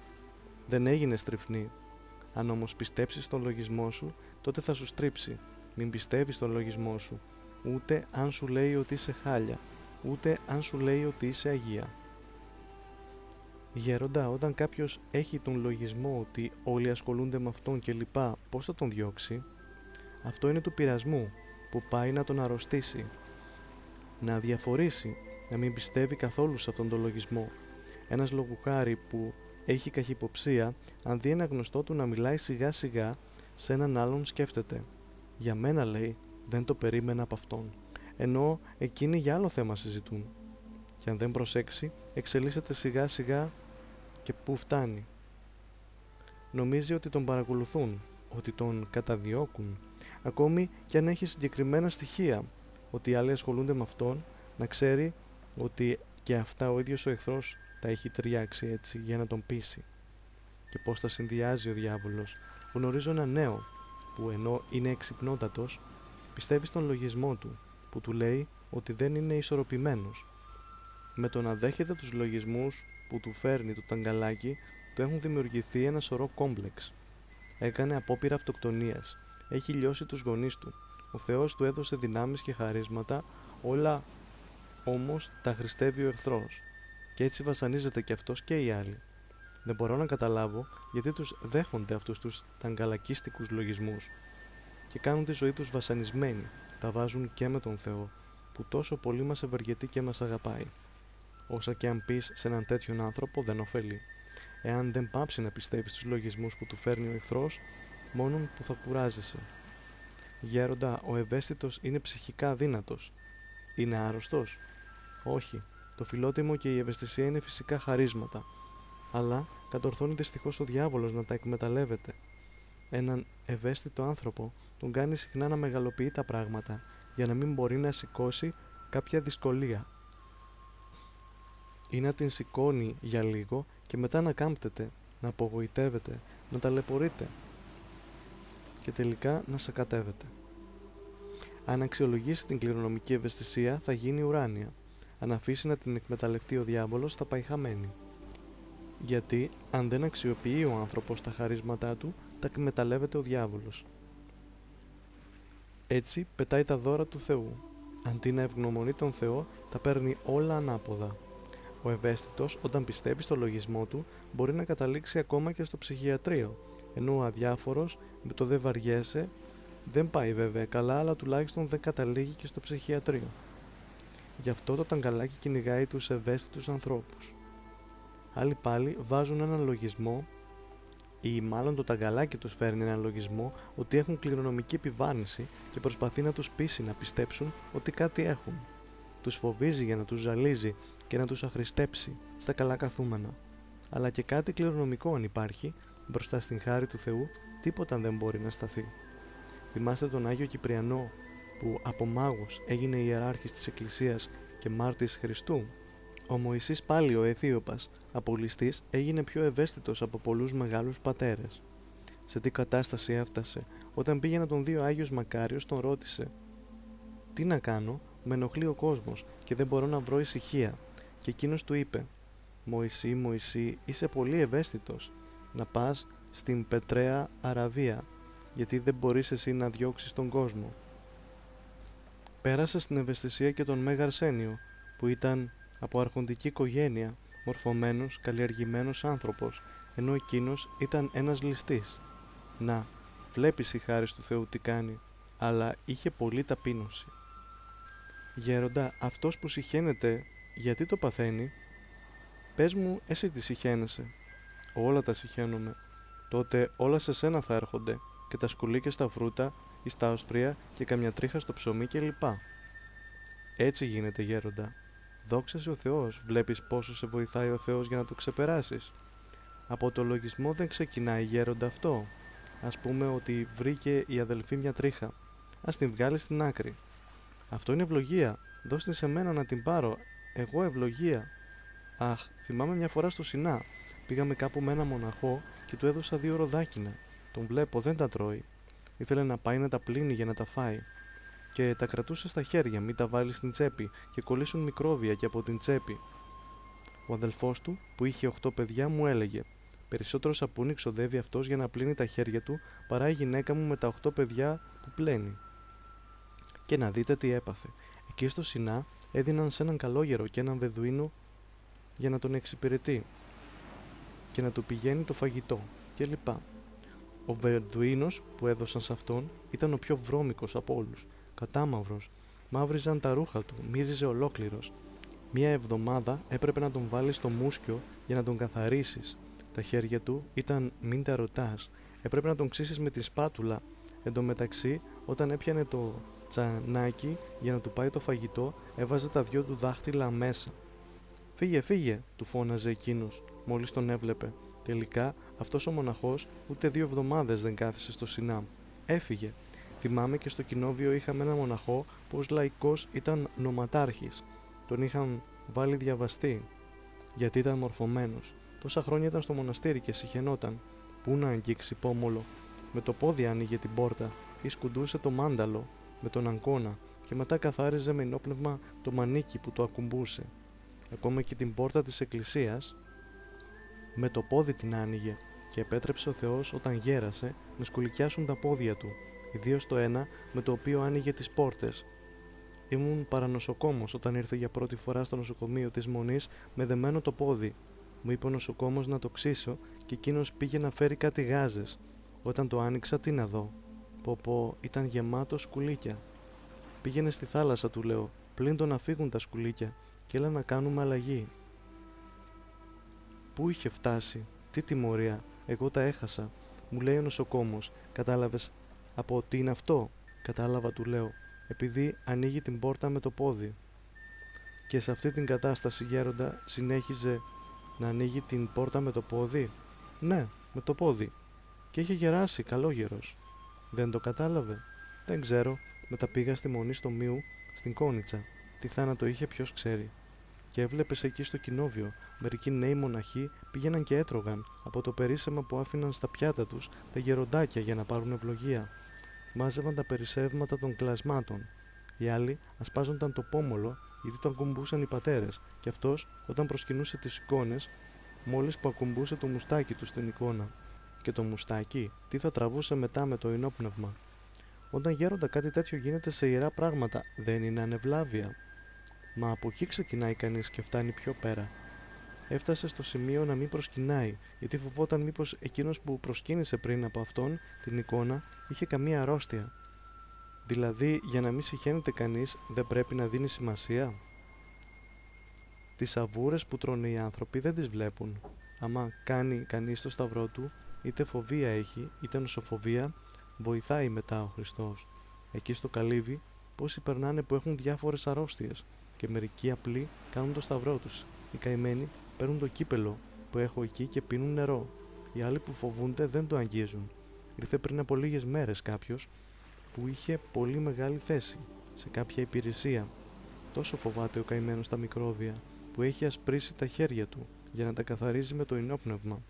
Δεν έγινε στριφνή. Αν όμως πιστέψεις στον λογισμό σου, τότε θα σου στρίψει. Μην πιστεύεις στον λογισμό σου. Ούτε αν σου λέει ότι είσαι χάλια. Ούτε αν σου λέει ότι είσαι αγία. Γέροντα, όταν κάποιος έχει τον λογισμό ότι όλοι ασχολούνται με αυτόν και λοιπά, πώς θα τον διώξει; Αυτό είναι του πειρασμού που πάει να τον αρρωστήσει. Να διαφορήσει, να μην πιστεύει καθόλου σε αυτόν τον λογισμό. Ένας λογουχάρη που έχει καχυποψία, αν δει ένα γνωστό του να μιλάει σιγά σιγά, σε έναν άλλον σκέφτεται. Για μένα λέει, δεν το περίμενα από αυτόν. Ενώ εκείνοι για άλλο θέμα συζητούν. Και αν δεν προσέξει, εξελίσσεται σιγά σιγά και πού φτάνει. Νομίζει ότι τον παρακολουθούν, ότι τον καταδιώκουν, ακόμη και αν έχει συγκεκριμένα στοιχεία, ότι οι άλλοι ασχολούνται με αυτόν, να ξέρει ότι και αυτά ο ίδιος ο εχθρός τα έχει τριάξει έτσι για να τον πείσει. Και πώς τα συνδυάζει ο διάβολος. Γνωρίζω ένα νέο που ενώ είναι εξυπνότατος, πιστεύει στον λογισμό του, που του λέει ότι δεν είναι ισορροπημένος. Με το να δέχεται τους λογισμούς που του φέρνει το ταγκαλάκι, του έχουν δημιουργηθεί ένα σωρό κόμπλεξ. Έκανε απόπειρα αυτοκτονίας. Έχει λιώσει τους γονείς του. Ο Θεός του έδωσε δυνάμεις και χαρίσματα, όλα όμως τα χρηστεύει ο εχθρός. Και έτσι βασανίζεται και αυτός και οι άλλοι. Δεν μπορώ να καταλάβω γιατί τους δέχονται αυτούς τους ταγκαλακίστικους λογισμούς και κάνουν τη ζωή τους βασανισμένη, τα βάζουν και με τον Θεό που τόσο πολύ μας ευεργετεί και μας αγαπάει. Όσα και αν πεις σε έναν τέτοιον άνθρωπο δεν ωφελεί. Εάν δεν πάψει να πιστεύεις στους λογισμούς που του φέρνει ο εχθρός, μόνον που θα κουράζεσαι. Γέροντα, ο ευαίσθητος είναι ψυχικά αδύνατος. Είναι άρρωστος; Όχι. Το φιλότιμο και η ευαισθησία είναι φυσικά χαρίσματα. Αλλά κατορθώνει δυστυχώς ο διάβολος να τα εκμεταλλεύεται. Έναν ευαίσθητο άνθρωπο τον κάνει συχνά να μεγαλοποιεί τα πράγματα για να μην μπορεί να σηκώσει κάποια δυσκολία ή να την σηκώνει για λίγο και μετά να κάμπτεται, να απογοητεύεται, να ταλαιπωρείται και τελικά να σακατεύεται. Αν αξιολογήσει την κληρονομική ευαισθησία θα γίνει ουράνια. Αν αφήσει να την εκμεταλλευτεί ο διάβολος θα πάει χαμένη. Γιατί αν δεν αξιοποιεί ο άνθρωπος τα χαρίσματά του, τα εκμεταλλεύεται ο διάβολος. Έτσι πετάει τα δώρα του Θεού. Αντί να ευγνωμονεί τον Θεό, τα παίρνει όλα ανάποδα. Ο ευαίσθητος, όταν πιστεύει στο λογισμό του, μπορεί να καταλήξει ακόμα και στο ψυχιατρίο, ενώ ο αδιάφορος, με το δεν βαριέσαι, δεν πάει βέβαια καλά, αλλά τουλάχιστον δεν καταλήγει και στο ψυχιατρίο. Γι' αυτό το ταγκαλάκι κυνηγάει τους ευαίσθητους ανθρώπους. Άλλοι πάλι βάζουν έναν λογισμό ή μάλλον το ταγκαλάκι τους φέρνει έναν λογισμό ότι έχουν κληρονομική επιβάρυνση και προσπαθεί να τους πείσει να πιστέψουν ότι κάτι έχουν. Τους φοβίζει για να τους ζαλίζει και να τους αχρηστέψει στα καλά καθούμενα. Αλλά και κάτι κληρονομικό αν υπάρχει, μπροστά στην χάρη του Θεού, τίποτα δεν μπορεί να σταθεί. Θυμάστε τον Άγιο Κυπριανό που από μάγος έγινε ιεράρχης της Εκκλησίας και μάρτης Χριστού. Ο Μωυσής πάλι ο Αιθίωπας, απολυστής, έγινε πιο ευαίσθητος από πολλούς μεγάλους πατέρες. Σε τι κατάσταση έφτασε, όταν πήγε να τον δει ο Άγιος Μακάριος τον ρώτησε «Τι να κάνω, με ενοχλεί ο κόσμος και δεν μπορώ να βρω ησυχία». Και εκείνος του είπε «Μωυσή, Μωυσή, είσαι πολύ ευαίσθητος, να πας στην Πετρέα Αραβία, γιατί δεν μπορείς εσύ να διώξεις τον κόσμο». Πέρασε στην ευαισθησία και τον Μέγα Αρσένιο, που ήταν από αρχοντική οικογένεια, μορφωμένος, καλλιεργημένος άνθρωπος, ενώ εκείνος ήταν ένας ληστής. Να, βλέπεις η χάρη του Θεού τι κάνει, αλλά είχε πολύ ταπείνωση. Γέροντα, αυτός που συχαίνεται, γιατί το παθαίνει, πες μου εσύ τι συχαίνεσαι. Όλα τα συχαίνομαι. Τότε όλα σε σένα θα έρχονται και τα σκουλίκια στα φρούτα ή στα όσπρια και καμιά τρίχα στο ψωμί κλπ. Έτσι γίνεται γέροντα. Δόξα ο Θεός, βλέπεις πόσο σε βοηθάει ο Θεός για να το ξεπεράσεις. Από το λογισμό δεν ξεκινάει γέροντα αυτό. Ας πούμε ότι βρήκε η αδελφή μια τρίχα. Ας την βγάλει στην άκρη. Αυτό είναι ευλογία. Δώστε σε μένα να την πάρω. Εγώ ευλογία. Αχ, θυμάμαι μια φορά στο Σινά. Πήγαμε κάπου με ένα μοναχό και του έδωσα δύο ροδάκινα. Τον βλέπω, δεν τα τρώει. Ήθελε να πάει να τα πλύνει για να τα φάει και τα κρατούσε στα χέρια, μην τα βάλει στην τσέπη και κολλήσουν μικρόβια και από την τσέπη. Ο αδελφός του, που είχε 8 παιδιά, μου έλεγε: Περισσότερος σαπούνι ξοδεύει αυτός για να πλύνει τα χέρια του παρά η γυναίκα μου με τα 8 παιδιά που πλένει. Και να δείτε τι έπαθε. Εκεί στο Σινά έδιναν σε έναν καλόγερο και έναν βεδουίνο για να τον εξυπηρετεί και να του πηγαίνει το φαγητό κλπ. Ο Βεδουίνος που έδωσαν σε αυτόν ήταν ο πιο βρώμικος από όλους κατάμαυρος, μαύριζαν τα ρούχα του, μύριζε ολόκληρος. Μία εβδομάδα έπρεπε να τον βάλεις στο μουσκιο για να τον καθαρίσεις. Τα χέρια του ήταν μην τα ρωτάς, έπρεπε να τον ξύσεις με τη σπάτουλα. Εν τω μεταξύ, όταν έπιανε το τσανάκι για να του πάει το φαγητό, έβαζε τα δυο του δάχτυλα μέσα. Φύγε, φύγε, του φώναζε εκείνος, μόλις τον έβλεπε. Τελικά, αυτός ο μοναχός ούτε δύο εβδομάδες δεν κάθισε στο Σινάμ. Έφυγε Θυμάμαι και στο κοινόβιο είχαμε ένα μοναχό που ως λαϊκός ήταν νοματάρχης. Τον είχαν βάλει διαβαστή, γιατί ήταν μορφωμένος. Τόσα χρόνια ήταν στο μοναστήρι και συχαινόταν. Πού να αγγίξει πόμολο. Με το πόδι άνοιγε την πόρτα ή σκουντούσε το μάνταλο με τον αγκώνα και μετά καθάριζε με ενόπνευμα το μανίκι που το ακουμπούσε. Ακόμα και την πόρτα της εκκλησίας με το πόδι την άνοιγε και επέτρεψε ο Θεός όταν γέρασε να σκουλικιάσουν τα πόδια του ιδίως το ένα με το οποίο άνοιγε τις πόρτες. Ήμουν παρανοσοκόμος όταν ήρθε για πρώτη φορά στο νοσοκομείο της Μονής με δεμένο το πόδι. Μου είπε ο νοσοκόμος να το ξύσω και εκείνος πήγε να φέρει κάτι γάζες. Όταν το άνοιξα, τι να δω. Πω πω, ήταν γεμάτο σκουλίκια. Πήγαινε στη θάλασσα, του λέω, πλην το να φύγουν τα σκουλίκια και έλα να κάνουμε αλλαγή. Πού είχε φτάσει, τι τιμωρία, εγώ τα έχασα. Μου λέει ο νοσοκόμος, κατάλαβες από τι είναι αυτό; Κατάλαβα, του λέω, επειδή ανοίγει την πόρτα με το πόδι. Και σε αυτή την κατάσταση γέροντα συνέχιζε να ανοίγει την πόρτα με το πόδι. Ναι, με το πόδι. Και είχε γεράσει καλόγερος. Δεν το κατάλαβε. Δεν ξέρω. Μετά πήγα στη μονή στο Μίου, στην Κόνιτσα. Τι θάνατο είχε ποιος ξέρει. Και έβλεπες εκεί στο κοινόβιο. Μερικοί νέοι μοναχοί πήγαιναν και έτρωγαν από το περίσσεμα που άφηναν στα πιάτα τους τα γεροντάκια για να πάρουν ευλογία. Μάζευαν τα περισσεύματα των κλασμάτων. Οι άλλοι ασπάζονταν το πόμολο γιατί το ακουμπούσαν οι πατέρες, και αυτός όταν προσκυνούσε τις εικόνες, μόλις που ακουμπούσε το μουστάκι του στην εικόνα. Και το μουστάκι, τι θα τραβούσε μετά με το ενόπνευμα. Όταν γέροντα κάτι τέτοιο γίνεται σε ιερά πράγματα, δεν είναι ανεβλάβεια. Μα από εκεί ξεκινάει κανείς και φτάνει πιο πέρα. Έφτασε στο σημείο να μην προσκυνάει, γιατί φοβόταν μήπως εκείνος που προσκύνησε πριν από αυτόν την εικόνα είχε καμία αρρώστια. Δηλαδή, για να μην συχαίνεται κανείς, δεν πρέπει να δίνει σημασία. Τις αβούρες που τρώνε οι άνθρωποι δεν τις βλέπουν. Άμα κάνει κανείς το σταυρό του, είτε φοβία έχει, είτε νοσοφοβία, βοηθάει μετά ο Χριστός. Εκεί στο καλύβι, πόσοι περνάνε που έχουν διάφορες αρρώστιες και μερικοί απλοί κάνουν το σταυρό τους. Οι καημένοι παίρνουν το κύπελο που έχω εκεί και πίνουν νερό. Οι άλλοι που φοβούνται δεν το αγγίζουν. Ήρθε πριν από λίγες μέρες κάποιος που είχε πολύ μεγάλη θέση σε κάποια υπηρεσία. Τόσο φοβάται ο καημένος τα μικρόβια που έχει ασπρίσει τα χέρια του για να τα καθαρίζει με το ενόπνευμα.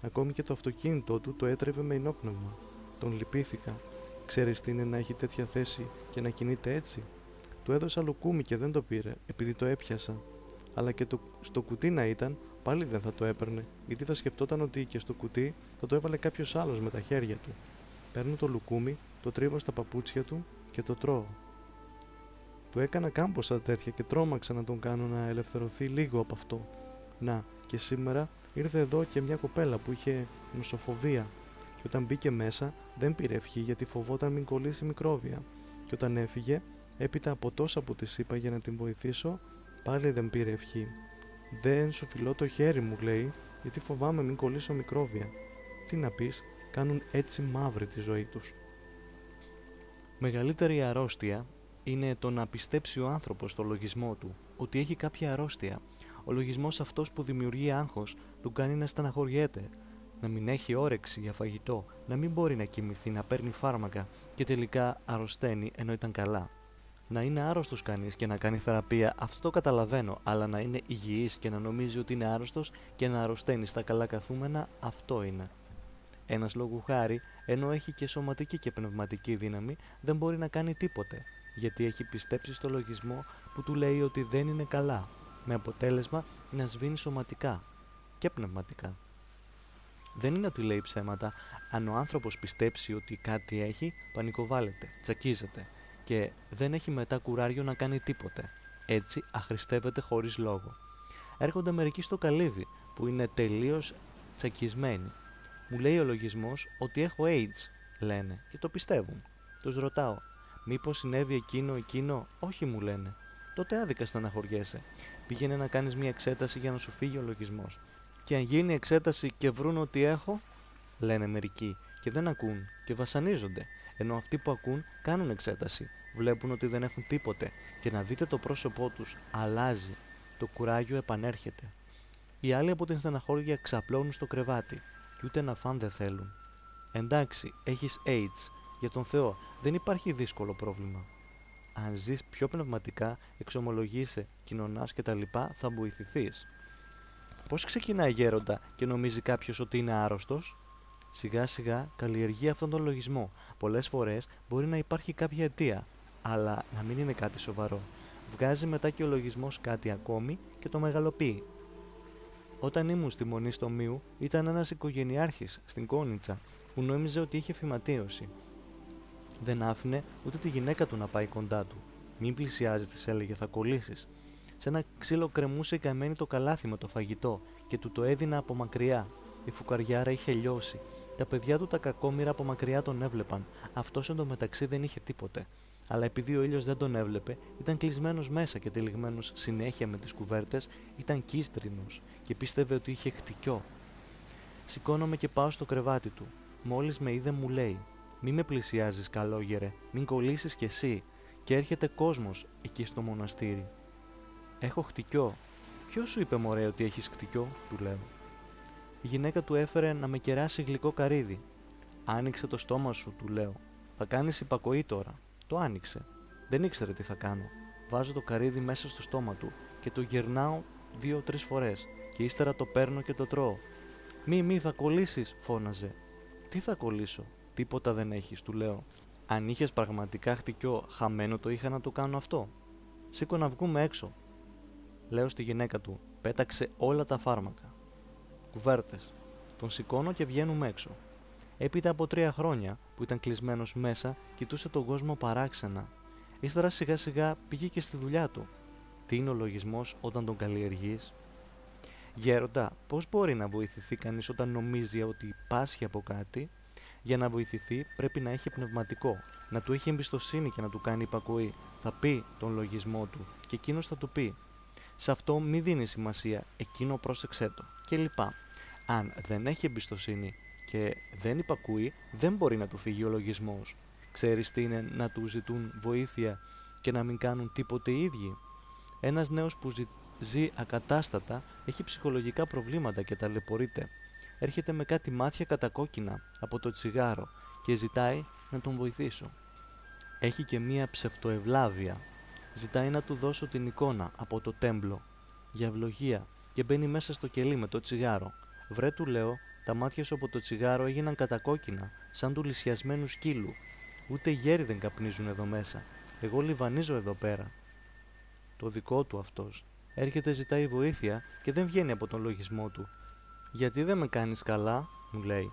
Ακόμη και το αυτοκίνητό του το έτρεβε με ενόπνευμα. Τον λυπήθηκα. Ξέρεις τι είναι να έχει τέτοια θέση και να κινείται έτσι; Του έδωσα λουκούμι και δεν το πήρε επειδή το έπιασα. Αλλά και το, στο κουτί να ήταν, πάλι δεν θα το έπαιρνε, γιατί θα σκεφτόταν ότι και στο κουτί θα το έβαλε κάποιος άλλος με τα χέρια του. Παίρνω το λουκούμι το τρίβω στα παπούτσια του και το τρώω. Του έκανα κάμποσα τέτοια και τρόμαξα να τον κάνω να ελευθερωθεί λίγο από αυτό. Να, και σήμερα ήρθε εδώ και μια κοπέλα που είχε νοσοφοβία και όταν μπήκε μέσα δεν πήρε ευχή γιατί φοβόταν μην κολλήσει μικρόβια και όταν έφυγε έπειτα από τόσα που της είπα για να την βοηθήσω πάλι δεν πήρε ευχή. Δεν σου φιλώ το χέρι μου λέει γιατί φοβάμαι μην κολλήσω μικρόβια. Τι να πεις, κάνουν έτσι μαύρη τη ζωή τους. Μεγαλύτερη αρρώστια είναι το να πιστέψει ο άνθρωπος στο λογισμό του ότι έχει κάποια αρρώστια. Ο λογισμός αυτός που δημιουργεί άγχος του κάνει να στεναχωριέται, να μην έχει όρεξη για φαγητό, να μην μπορεί να κοιμηθεί, να παίρνει φάρμακα και τελικά αρρωσταίνει ενώ ήταν καλά. Να είναι άρρωστος κανείς και να κάνει θεραπεία, αυτό το καταλαβαίνω, αλλά να είναι υγιής και να νομίζει ότι είναι άρρωστος και να αρρωσταίνεις στα καλά καθούμενα, αυτό είναι. Ένας λόγου χάρη, ενώ έχει και σωματική και πνευματική δύναμη, δεν μπορεί να κάνει τίποτε, γιατί έχει πιστέψει στο λογισμό που του λέει ότι δεν είναι καλά, με αποτέλεσμα να σβήνει σωματικά και πνευματικά. Δεν είναι ότι λέει ψέματα, αν ο άνθρωπος πιστέψει ότι κάτι έχει, πανικοβάλλεται, τσακίζεται και δεν έχει μετά κουράριο να κάνει τίποτε. Έτσι αχρηστεύεται χωρίς λόγο. Έρχονται μερικοί στο καλύβι που είναι τελείως τσακισμένοι μου λέει ο λογισμός ότι έχω AIDS, λένε, και το πιστεύουν. Τους ρωτάω, Μήπως συνέβη εκείνο, εκείνο, Όχι, μου λένε. Τότε άδικα στεναχωριέσαι. Πήγαινε να κάνεις μια εξέταση για να σου φύγει ο λογισμός. Και αν γίνει εξέταση και βρουν ότι έχω, λένε μερικοί, και δεν ακούν και βασανίζονται. Ενώ αυτοί που ακούν κάνουν εξέταση, βλέπουν ότι δεν έχουν τίποτε και να δείτε το πρόσωπό τους αλλάζει. Το κουράγιο επανέρχεται. Οι άλλοι από την στεναχώρια ξαπλώνουν στο κρεβάτι και ούτε να φαν δεν θέλουν. Εντάξει, έχεις AIDS. Για τον Θεό, δεν υπάρχει δύσκολο πρόβλημα. Αν ζεις πιο πνευματικά, εξομολογείσαι, κοινωνάς κτλ. θα βοηθηθείς. Πώς ξεκινάει γέροντα και νομίζει κάποιος ότι είναι άρρωστος; Σιγά σιγά καλλιεργεί αυτόν τον λογισμό. Πολλές φορές μπορεί να υπάρχει κάποια αιτία, αλλά να μην είναι κάτι σοβαρό. Βγάζει μετά και ο λογισμός κάτι ακόμη και το μεγαλοποιεί. Όταν ήμουν στη μονή στο Μίου, ήταν ένας οικογενειάρχης στην Κόνιτσα που νόμιζε ότι είχε φυματίωση. Δεν άφηνε ούτε τη γυναίκα του να πάει κοντά του. Μην πλησιάζει, της έλεγε, θα κολλήσεις. Σε ένα ξύλο κρεμούσε η καμένη το καλάθι με το φαγητό και του το έδινα από μακριά. Η φουκαριάρα είχε λιώσει. Τα παιδιά του τα κακόμοιρα από μακριά τον έβλεπαν. Αυτός εντωμεταξύ δεν είχε τίποτε. Αλλά επειδή ο ήλιος δεν τον έβλεπε, ήταν κλεισμένος μέσα και τυλιγμένος συνέχεια με τις κουβέρτες, ήταν κίστρινος και πίστευε ότι είχε χτυκιό. Σηκώνομαι και πάω στο κρεβάτι του. Μόλις με είδε, μου λέει: Μη με πλησιάζεις, καλόγερε, μην κολλήσεις κι εσύ. Και έρχεται κόσμος εκεί στο μοναστήρι. Έχω χτυκιό. Ποιος σου είπε, Μωρέ, ότι έχεις χτυκιό, του λέω. Η γυναίκα του έφερε να με κεράσει γλυκό καρύδι. Άνοιξε το στόμα σου, του λέω. Θα κάνεις υπακοή τώρα. Το άνοιξε. Δεν ήξερε τι θα κάνω. Βάζω το καρύδι μέσα στο στόμα του και το γυρνάω δύο-τρεις φορές και ύστερα το παίρνω και το τρώω. Μη, μη, θα κολλήσεις, φώναζε. Τι θα κολλήσω, τίποτα δεν έχεις, του λέω. Αν είχες πραγματικά χτυκιό, χαμένο το είχα να το κάνω αυτό. Σήκω να βγούμε έξω. Λέω στη γυναίκα του, πέταξε όλα τα φάρμακα. Κουβέρτες. Τον σηκώνω και βγαίνουμε έξω. Έπειτα από τρία χρόνια που ήταν κλεισμένος μέσα, κοιτούσε τον κόσμο παράξενα. Ύστερα σιγά σιγά πήγε και στη δουλειά του. Τι είναι ο λογισμός όταν τον καλλιεργείς, Γέροντα, πώς μπορεί να βοηθηθεί κανείς όταν νομίζει ότι πάσχει από κάτι, για να βοηθηθεί πρέπει να έχει πνευματικό, να του έχει εμπιστοσύνη και να του κάνει υπακοή. Θα πει τον λογισμό του και εκείνος θα του πει. Σε αυτό μη δίνεις σημασία, εκείνο πρόσεξέ το κλπ. Αν δεν έχει εμπιστοσύνη και δεν υπακούει, δεν μπορεί να του φύγει ο λογισμός. Ξέρεις τι είναι να του ζητούν βοήθεια και να μην κάνουν τίποτε οι ίδιοι; Ένας νέος που ζει ακατάστατα, έχει ψυχολογικά προβλήματα και ταλαιπωρείται. Έρχεται με κάτι μάτια κατακόκκινα από το τσιγάρο και ζητάει να τον βοηθήσω. Έχει και μία ψευτοευλάβεια. Ζητάει να του δώσω την εικόνα από το τέμπλο για ευλογία και μπαίνει μέσα στο κελί με το τσιγάρο. Βρε του λέω, τα μάτια σου από το τσιγάρο έγιναν κατακόκκινα, σαν του λυσιασμένου σκύλου. Ούτε γέροι δεν καπνίζουν εδώ μέσα. Εγώ λιβανίζω εδώ πέρα. Το δικό του αυτός. Έρχεται ζητάει βοήθεια και δεν βγαίνει από τον λογισμό του. Γιατί δεν με κάνεις καλά, μου λέει.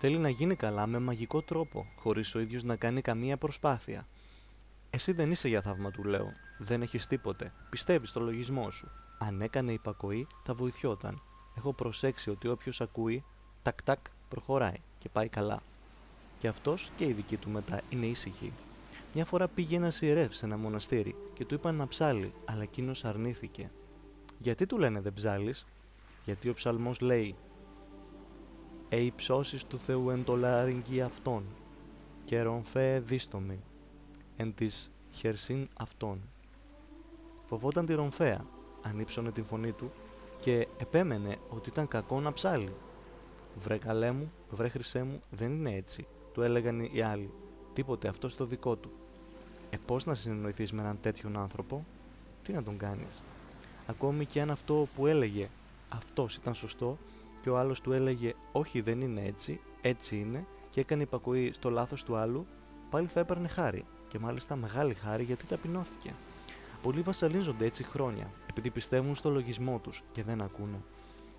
Θέλει να γίνει καλά με μαγικό τρόπο, χωρίς ο ίδιος να κάνει καμία προσπάθεια. Εσύ δεν είσαι για θαύμα, του λέω. Δεν έχεις τίποτε. Πιστεύεις στο λογισμό σου. Αν έκανε υπακοή, θα βοηθιόταν. Έχω προσέξει ότι όποιος ακούει, τακ-τακ προχωράει και πάει καλά. Και αυτός και η δική του μετά είναι ήσυχοι. Μια φορά πήγε ένας ιερεύς σε ένα μοναστήρι και του είπαν να ψάλει, αλλά εκείνος αρνήθηκε. Γιατί του λένε δεν ψάλεις, Γιατί ο ψαλμός λέει «Ε υψώσεις του Θεού εν το λαρυγγί αυτών και ρομφέ δίστομη εν της χερσίν αυτών». Φοβόταν τη ρομφέα, ανύψωνε την φωνή του και επέμενε ότι ήταν κακό να ψάλει. «Βρε καλέ μου, βρε χρυσέ μου, δεν είναι έτσι», του έλεγαν οι άλλοι. Τίποτε αυτό στο δικό του. Ε, πώς να συνεννοηθείς με έναν τέτοιον άνθρωπο, τι να τον κάνεις; Ακόμη και αν αυτό που έλεγε αυτός ήταν σωστό και ο άλλος του έλεγε Όχι, δεν είναι έτσι, έτσι είναι και έκανε υπακοή στο λάθος του άλλου, πάλι θα έπαιρνε χάρη. Και μάλιστα μεγάλη χάρη γιατί ταπεινώθηκε. Πολλοί βασαλίζονται έτσι χρόνια, επειδή πιστεύουν στο λογισμό τους και δεν ακούνε.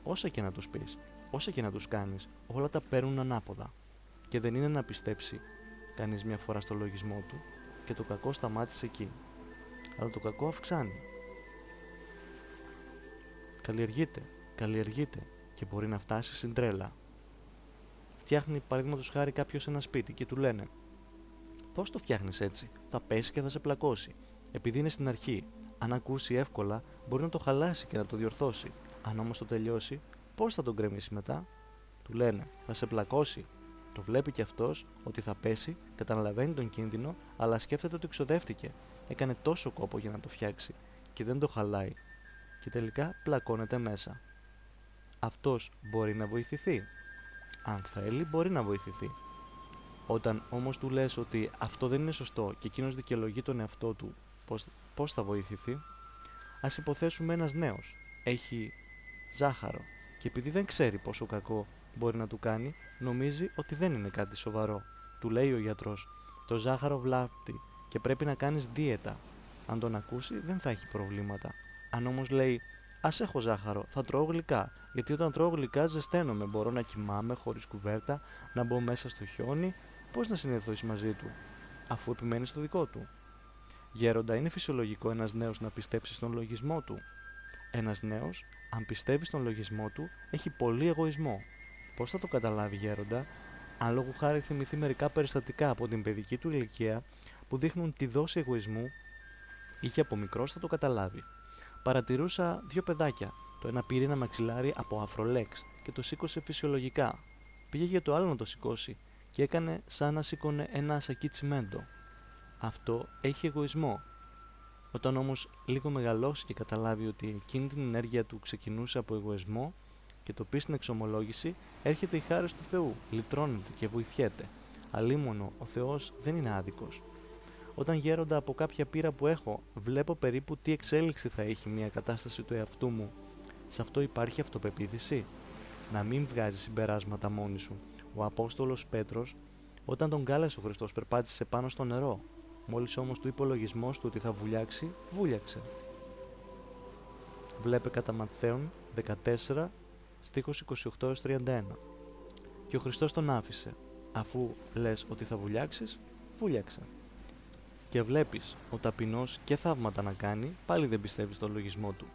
Όσα και να τους πεις, όσα και να τους κάνεις, όλα τα παίρνουν ανάποδα. Και δεν είναι να πιστέψει κανείς μια φορά στο λογισμό του, και το κακό σταμάτησε εκεί. Αλλά το κακό αυξάνει. Καλλιεργείται, καλλιεργείται και μπορεί να φτάσει στην τρέλα. Φτιάχνει παραδείγματος χάρη κάποιος ένα σπίτι και του λένε Πώς το φτιάχνεις έτσι, θα πέσει και θα σε πλακώσει. Επειδή είναι στην αρχή, αν ακούσει εύκολα, μπορεί να το χαλάσει και να το διορθώσει. Αν όμως το τελειώσει, πώς θα τον κρεμίσει μετά; Του λένε, θα σε πλακώσει, το βλέπει και αυτός ότι θα πέσει, καταλαβαίνει τον κίνδυνο, αλλά σκέφτεται ότι ξοδεύτηκε. Έκανε τόσο κόπο για να το φτιάξει και δεν το χαλάει. Και τελικά πλακώνεται μέσα. Αυτός μπορεί να βοηθηθεί. Αν θέλει, μπορεί να βοηθηθεί. Όταν όμως του λες ότι αυτό δεν είναι σωστό και εκείνος δικαιολογεί τον εαυτό του, πώς θα βοηθηθεί. Α υποθέσουμε ένας νέος έχει ζάχαρο και επειδή δεν ξέρει πόσο κακό μπορεί να του κάνει, νομίζει ότι δεν είναι κάτι σοβαρό. Του λέει ο γιατρός: Το ζάχαρο βλάπτει και πρέπει να κάνεις δίαιτα. Αν τον ακούσει, δεν θα έχει προβλήματα. Αν όμως λέει: Α έχω ζάχαρο, θα τρώω γλυκά. Γιατί όταν τρώω γλυκά ζεσταίνομαι. Μπορώ να κοιμάμαι χωρίς κουβέρτα, να μπω μέσα στο χιόνι. Πώς να συνδεθώσει μαζί του, αφού επιμένεις στο δικό του. Γέροντα, είναι φυσιολογικό ένας νέος να πιστέψει στον λογισμό του. Ένας νέος, αν πιστεύει στον λογισμό του, έχει πολύ εγωισμό. Πώς θα το καταλάβει, Γέροντα, αν λόγω χάρη θυμηθεί μερικά περιστατικά από την παιδική του ηλικία που δείχνουν τη δόση εγωισμού, είχε από μικρός θα το καταλάβει. Παρατηρούσα δύο παιδάκια. Το ένα πήρε ένα μαξιλάρι από αφρολέξ και το σήκωσε φυσιολογικά. Πήγε για το άλλο να το σηκώσει και έκανε σαν να σήκωνε ένα σακί τσιμέντο. Αυτό έχει εγωισμό. Όταν όμως λίγο μεγαλώσει και καταλάβει ότι εκείνη την ενέργεια του ξεκινούσε από εγωισμό και το πεις στην εξομολόγηση, έρχεται η χάρη του Θεού, λυτρώνεται και βοηθιέται. Αλίμονο, ο Θεός δεν είναι άδικος. Όταν γέροντα από κάποια πείρα που έχω, βλέπω περίπου τι εξέλιξη θα έχει μια κατάσταση του εαυτού μου. Σε αυτό υπάρχει αυτοπεποίθηση; Να μην βγάζει συμπεράσματα μόνη σου. Ο Απόστολος Πέτρος, όταν τον κάλεσε ο Χριστός, περπάτησε πάνω στο νερό. Μόλις όμως του είπε ο λογισμός του ότι θα βουλιάξει, βούλιαξε. Βλέπε κατά Ματθαίον 14, στίχος 28-31. Και ο Χριστός τον άφησε. Αφού λες ότι θα βουλιάξεις, βούλιαξε. Και βλέπεις ο ταπεινός και θαύματα να κάνει, πάλι δεν πιστεύεις στον λογισμό του.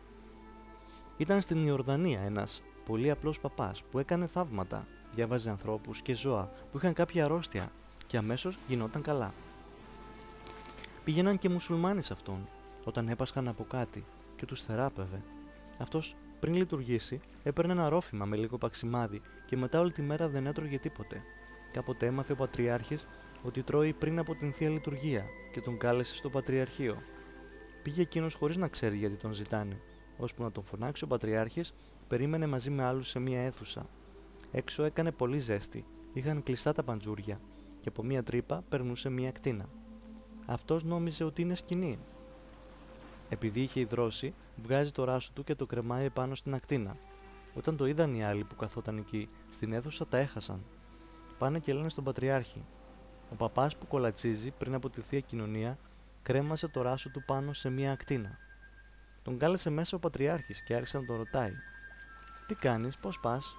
Ήταν στην Ιορδανία ένας πολύ απλός παπάς που έκανε θαύματα, διάβαζε ανθρώπους και ζώα που είχαν κάποια αρρώστια και αμέσως γινόταν καλά. Πήγαιναν και μουσουλμάνοι σε αυτόν, όταν έπασχαν από κάτι και τους θεράπευε. Αυτός πριν λειτουργήσει, έπαιρνε ένα ρόφημα με λίγο παξιμάδι και μετά όλη τη μέρα δεν έτρωγε τίποτε. Κάποτε έμαθε ο Πατριάρχης ότι τρώει πριν από την θεία λειτουργία και τον κάλεσε στο Πατριαρχείο. Πήγε εκείνος χωρίς να ξέρει γιατί τον ζητάνε. Ώσπου να τον φωνάξει ο Πατριάρχης, περίμενε μαζί με άλλους σε μία αίθουσα. Έξω έκανε πολύ ζέστη, είχαν κλειστά τα παντζούρια και από μία τρύπα περνούσε μία κτίνα. Αυτός νόμιζε ότι είναι σκηνή. Επειδή είχε υδρώσει, βγάζει το ράσο του και το κρεμάει πάνω στην ακτίνα. Όταν το είδαν οι άλλοι που καθόταν εκεί, στην αίθουσα τα έχασαν. Πάνε και λένε στον Πατριάρχη. Ο παπάς που κολατσίζει πριν από τη θεία κοινωνία, κρέμασε το ράσο του πάνω σε μία ακτίνα. Τον κάλεσε μέσα ο Πατριάρχης και άρχισε να τον ρωτάει: Τι κάνεις, πώς πας,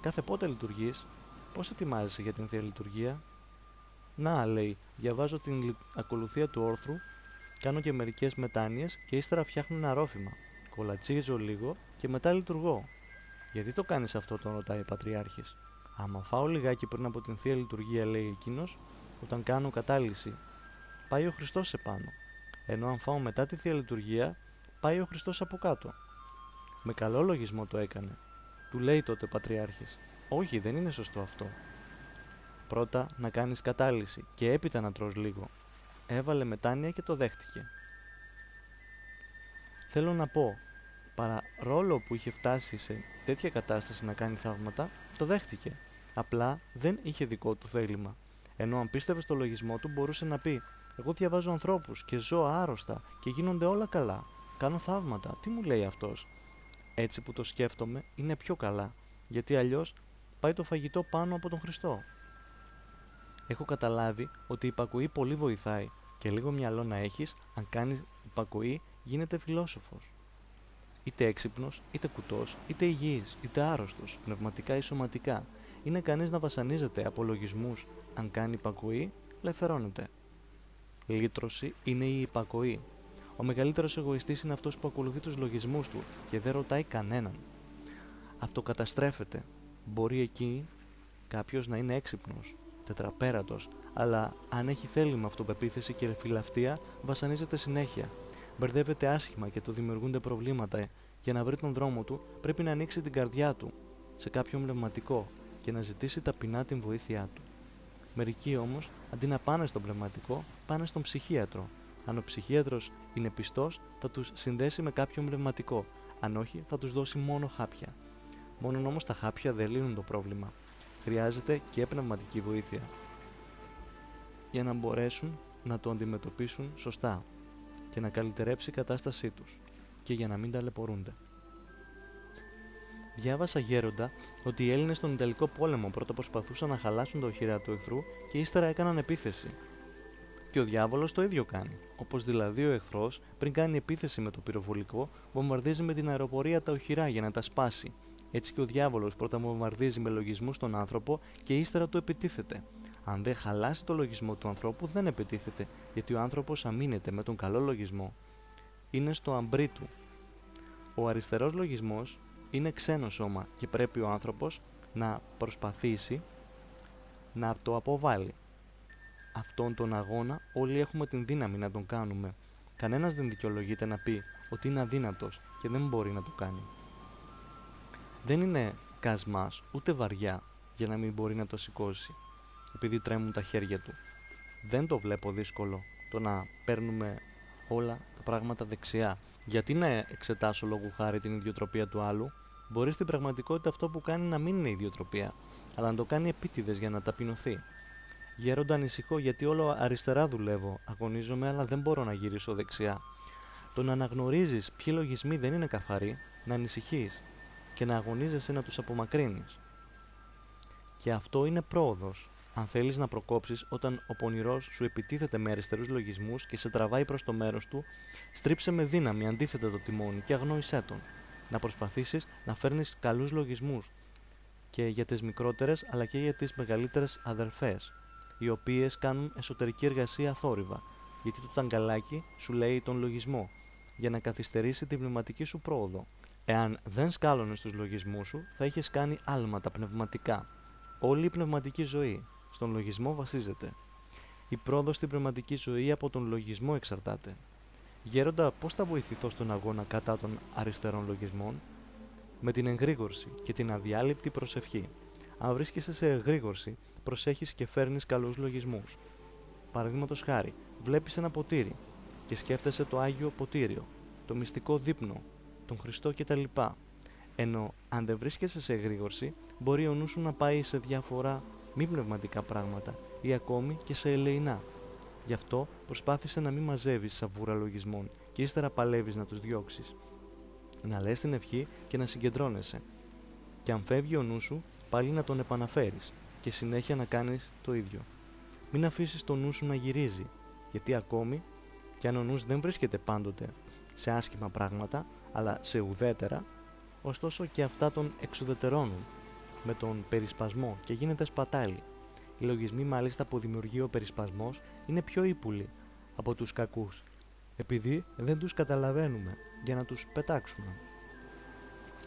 κάθε πότε λειτουργείς, πώς ετοιμάζεσαι για την θεία λειτουργία; Να, λέει, διαβάζω την ακολουθία του όρθρου, κάνω και μερικές μετάνοιες και ύστερα φτιάχνω ένα ρόφημα. Κολατσίζω λίγο και μετά λειτουργώ. Γιατί το κάνεις αυτό, τον ρωτάει ο Πατριάρχης; Άμα φάω λιγάκι πριν από την θεία λειτουργία, λέει εκείνος, όταν κάνω κατάλυση, πάει ο Χριστός επάνω. Ενώ αν φάω μετά τη θεία λειτουργία, πάει ο Χριστός από κάτω. Με καλό λογισμό το έκανε. Του λέει τότε ο Πατριάρχης Όχι δεν είναι σωστό αυτό Πρώτα να κάνεις κατάλυση και έπειτα να τρως λίγο. Έβαλε μετάνοια και το δέχτηκε. Θέλω να πω Παρά που είχε φτάσει σε τέτοια κατάσταση να κάνει θαύματα Το δέχτηκε. Απλά δεν είχε δικό του θέλημα. Ενώ αν πίστευε στο λογισμό του μπορούσε να πει Εγώ διαβάζω ανθρώπους και ζω άρρωστα και γίνονται όλα καλά. Κάνω θαύματα, τι μου λέει αυτός; Έτσι που το σκέφτομαι είναι πιο καλά, γιατί αλλιώς πάει το φαγητό πάνω από τον Χριστό. Έχω καταλάβει ότι η υπακοή πολύ βοηθάει και λίγο μυαλό να έχεις, αν κάνεις υπακοή γίνεται φιλόσοφος. Είτε έξυπνος, είτε κουτός, είτε υγιής, είτε άρρωστος, πνευματικά ή σωματικά. Είναι κανείς να βασανίζεται από λογισμούς, αν κάνει υπακοή, λεφερώνεται. Λύτρωση είναι η υπακοή. Ο μεγαλύτερος εγωιστής είναι αυτός που ακολουθεί τους λογισμούς του και δεν ρωτάει κανέναν. Αυτοκαταστρέφεται. Μπορεί εκεί κάποιος να είναι έξυπνος, τετραπέρατος, αλλά αν έχει θέλημα αυτοπεποίθηση και φιλαυτία, βασανίζεται συνέχεια. Μπερδεύεται άσχημα και του δημιουργούνται προβλήματα. Για να βρει τον δρόμο του, πρέπει να ανοίξει την καρδιά του σε κάποιον πνευματικό και να ζητήσει ταπεινά την βοήθειά του. Μερικοί όμως, αντί να πάνε στον πνευματικό, πάνε στον ψυχίατρο αν ο ψυχίατρος είναι πιστός, θα τους συνδέσει με κάποιον πνευματικό. Αν όχι, θα τους δώσει μόνο χάπια. Μόνο όμως τα χάπια δεν λύνουν το πρόβλημα. Χρειάζεται και πνευματική βοήθεια. Για να μπορέσουν να το αντιμετωπίσουν σωστά και να καλυτερέψει η κατάστασή τους και για να μην ταλαιπωρούνται. Διάβασα γέροντα ότι οι Έλληνες στον Ιταλικό πόλεμο πρώτα προσπαθούσαν να χαλάσουν το οχυρά του εχθρού και ύστερα έκαναν επίθεση. Και ο διάβολος το ίδιο κάνει. Όπως δηλαδή ο εχθρός, πριν κάνει επίθεση με το πυροβολικό, βομβαρδίζει με την αεροπορία τα οχυρά για να τα σπάσει. Έτσι και ο διάβολος πρώτα βομβαρδίζει με λογισμούς τον άνθρωπο και ύστερα του επιτίθεται. Αν δεν χαλάσει το λογισμό του ανθρώπου, δεν επιτίθεται, γιατί ο άνθρωπος αμήνεται με τον καλό λογισμό. Είναι στο αμπρί του. Ο αριστερός λογισμός είναι ξένο σώμα και πρέπει ο άνθρωπος να προσπαθήσει να το αποβάλει. Αυτόν τον αγώνα όλοι έχουμε την δύναμη να τον κάνουμε. Κανένας δεν δικαιολογείται να πει ότι είναι αδύνατος και δεν μπορεί να το κάνει. Δεν είναι κασμάς ούτε βαριά για να μην μπορεί να το σηκώσει επειδή τρέμουν τα χέρια του. Δεν το βλέπω δύσκολο το να παίρνουμε όλα τα πράγματα δεξιά. Γιατί να εξετάσω λόγου χάρη την ιδιοτροπία του άλλου, μπορεί στην πραγματικότητα αυτό που κάνει να μην είναι ιδιοτροπία, αλλά να το κάνει επίτηδες για να ταπεινωθεί. Γέροντα ανησυχώ γιατί όλο αριστερά δουλεύω, αγωνίζομαι, αλλά δεν μπορώ να γυρίσω δεξιά. Το να αναγνωρίζεις ποιοι λογισμοί δεν είναι καθαροί, να ανησυχείς και να αγωνίζεσαι να τους απομακρύνεις. Και αυτό είναι πρόοδος. Αν θέλεις να προκόψεις όταν ο πονηρός σου επιτίθεται με αριστερούς λογισμούς και σε τραβάει προς το μέρος του, στρίψε με δύναμη αντίθετα το τιμόνι και αγνόησέ τον. Να προσπαθήσεις να φέρνεις καλούς λογισμούς και για τις μικρότερες αλλά και για τις μεγαλύτερες αδερφές, οι οποίες κάνουν εσωτερική εργασία αθόρυβα, γιατί το ταγκαλάκι σου λέει τον λογισμό, για να καθυστερήσει την πνευματική σου πρόοδο. Εάν δεν σκάλωνες τους λογισμούς σου, θα είχες κάνει άλματα πνευματικά. Όλη η πνευματική ζωή, στον λογισμό βασίζεται. Η πρόοδος στην πνευματική ζωή από τον λογισμό εξαρτάται. Γέροντα, πώς θα βοηθηθώ στον αγώνα κατά των αριστερών λογισμών, με την εγρήγορση και την αδιάλειπτη προσευχή. Αν βρίσκεσαι σε εγρήγορση, προσέχεις και φέρνεις καλούς λογισμούς. Παραδείγματος χάρη, βλέπεις ένα ποτήρι και σκέφτεσαι το άγιο ποτήριο, το μυστικό δείπνο, τον Χριστό κτλ. Ενώ αν δεν βρίσκεσαι σε εγρήγορση, μπορεί ο νους σου να πάει σε διάφορα μη πνευματικά πράγματα ή ακόμη και σε ελεηνά. Γι' αυτό προσπάθησε να μην μαζεύεις σαβούρα λογισμών και ύστερα παλεύεις να τους διώξεις. Να λες την ευχή και να συγκεντρώνεσαι. Και αν φεύγει ο νους σου, πάλι να τον επαναφέρεις και συνέχεια να κάνεις το ίδιο. Μην αφήσεις τον νους σου να γυρίζει, γιατί ακόμη και αν ο νους δεν βρίσκεται πάντοτε σε άσχημα πράγματα, αλλά σε ουδέτερα, ωστόσο και αυτά τον εξουδετερώνουν με τον περισπασμό και γίνεται σπατάλη. Οι λογισμοί μάλιστα που δημιουργεί ο περισπασμός είναι πιο ύπουλοι από τους κακούς, επειδή δεν τους καταλαβαίνουμε για να τους πετάξουμε.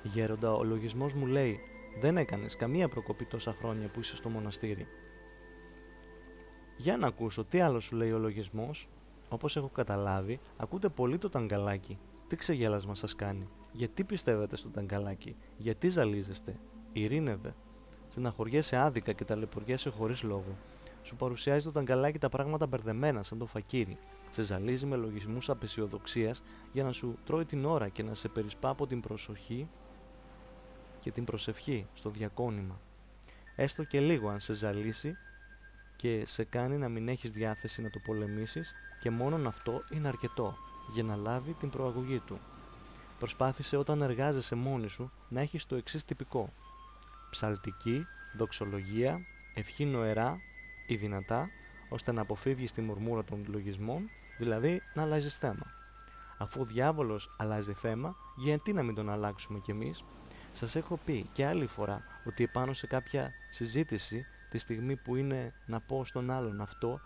Γέροντα, ο λογισμός μου λέει «Δεν έκανες καμία προκοπή τόσα χρόνια που είσαι στο μοναστήρι». Για να ακούσω τι άλλο σου λέει ο λογισμός. Όπως έχω καταλάβει, ακούτε πολύ το ταγκαλάκι. Τι ξεγέλασμα σας κάνει; Γιατί πιστεύετε στο ταγκαλάκι; Γιατί ζαλίζεστε; Ειρήνευε. Στεναχωριέσαι άδικα και ταλαιπωριέσαι χωρίς λόγο. Σου παρουσιάζει το ταγκαλάκι τα πράγματα μπερδεμένα, σαν το φακύρι. Σε ζαλίζει με λογισμούς απεσιοδοξίας για να σου τρώει την ώρα και να σε περισπά από την προσοχή και την προσευχή στο διακόνημα. Έστω και λίγο αν σε ζαλίσει και σε κάνει να μην έχεις διάθεση να το πολεμήσεις και μόνον αυτό είναι αρκετό για να λάβει την προαγωγή του. Προσπάθησε όταν εργάζεσαι μόνη σου να έχεις το εξής τυπικό ψαλτική, δοξολογία, ευχή νοερά ή δυνατά, ώστε να αποφύγεις τη μουρμούρα των λογισμών, δηλαδή να αλλάζεις θέμα. Αφού ο διάβολος αλλάζει θέμα, γιατί να μην τον αλλάξουμε κι εμείς. Σας έχω πει και άλλη φορά ότι επάνω σε κάποια συζήτηση, τη στιγμή που είναι να πω στον άλλον αυτό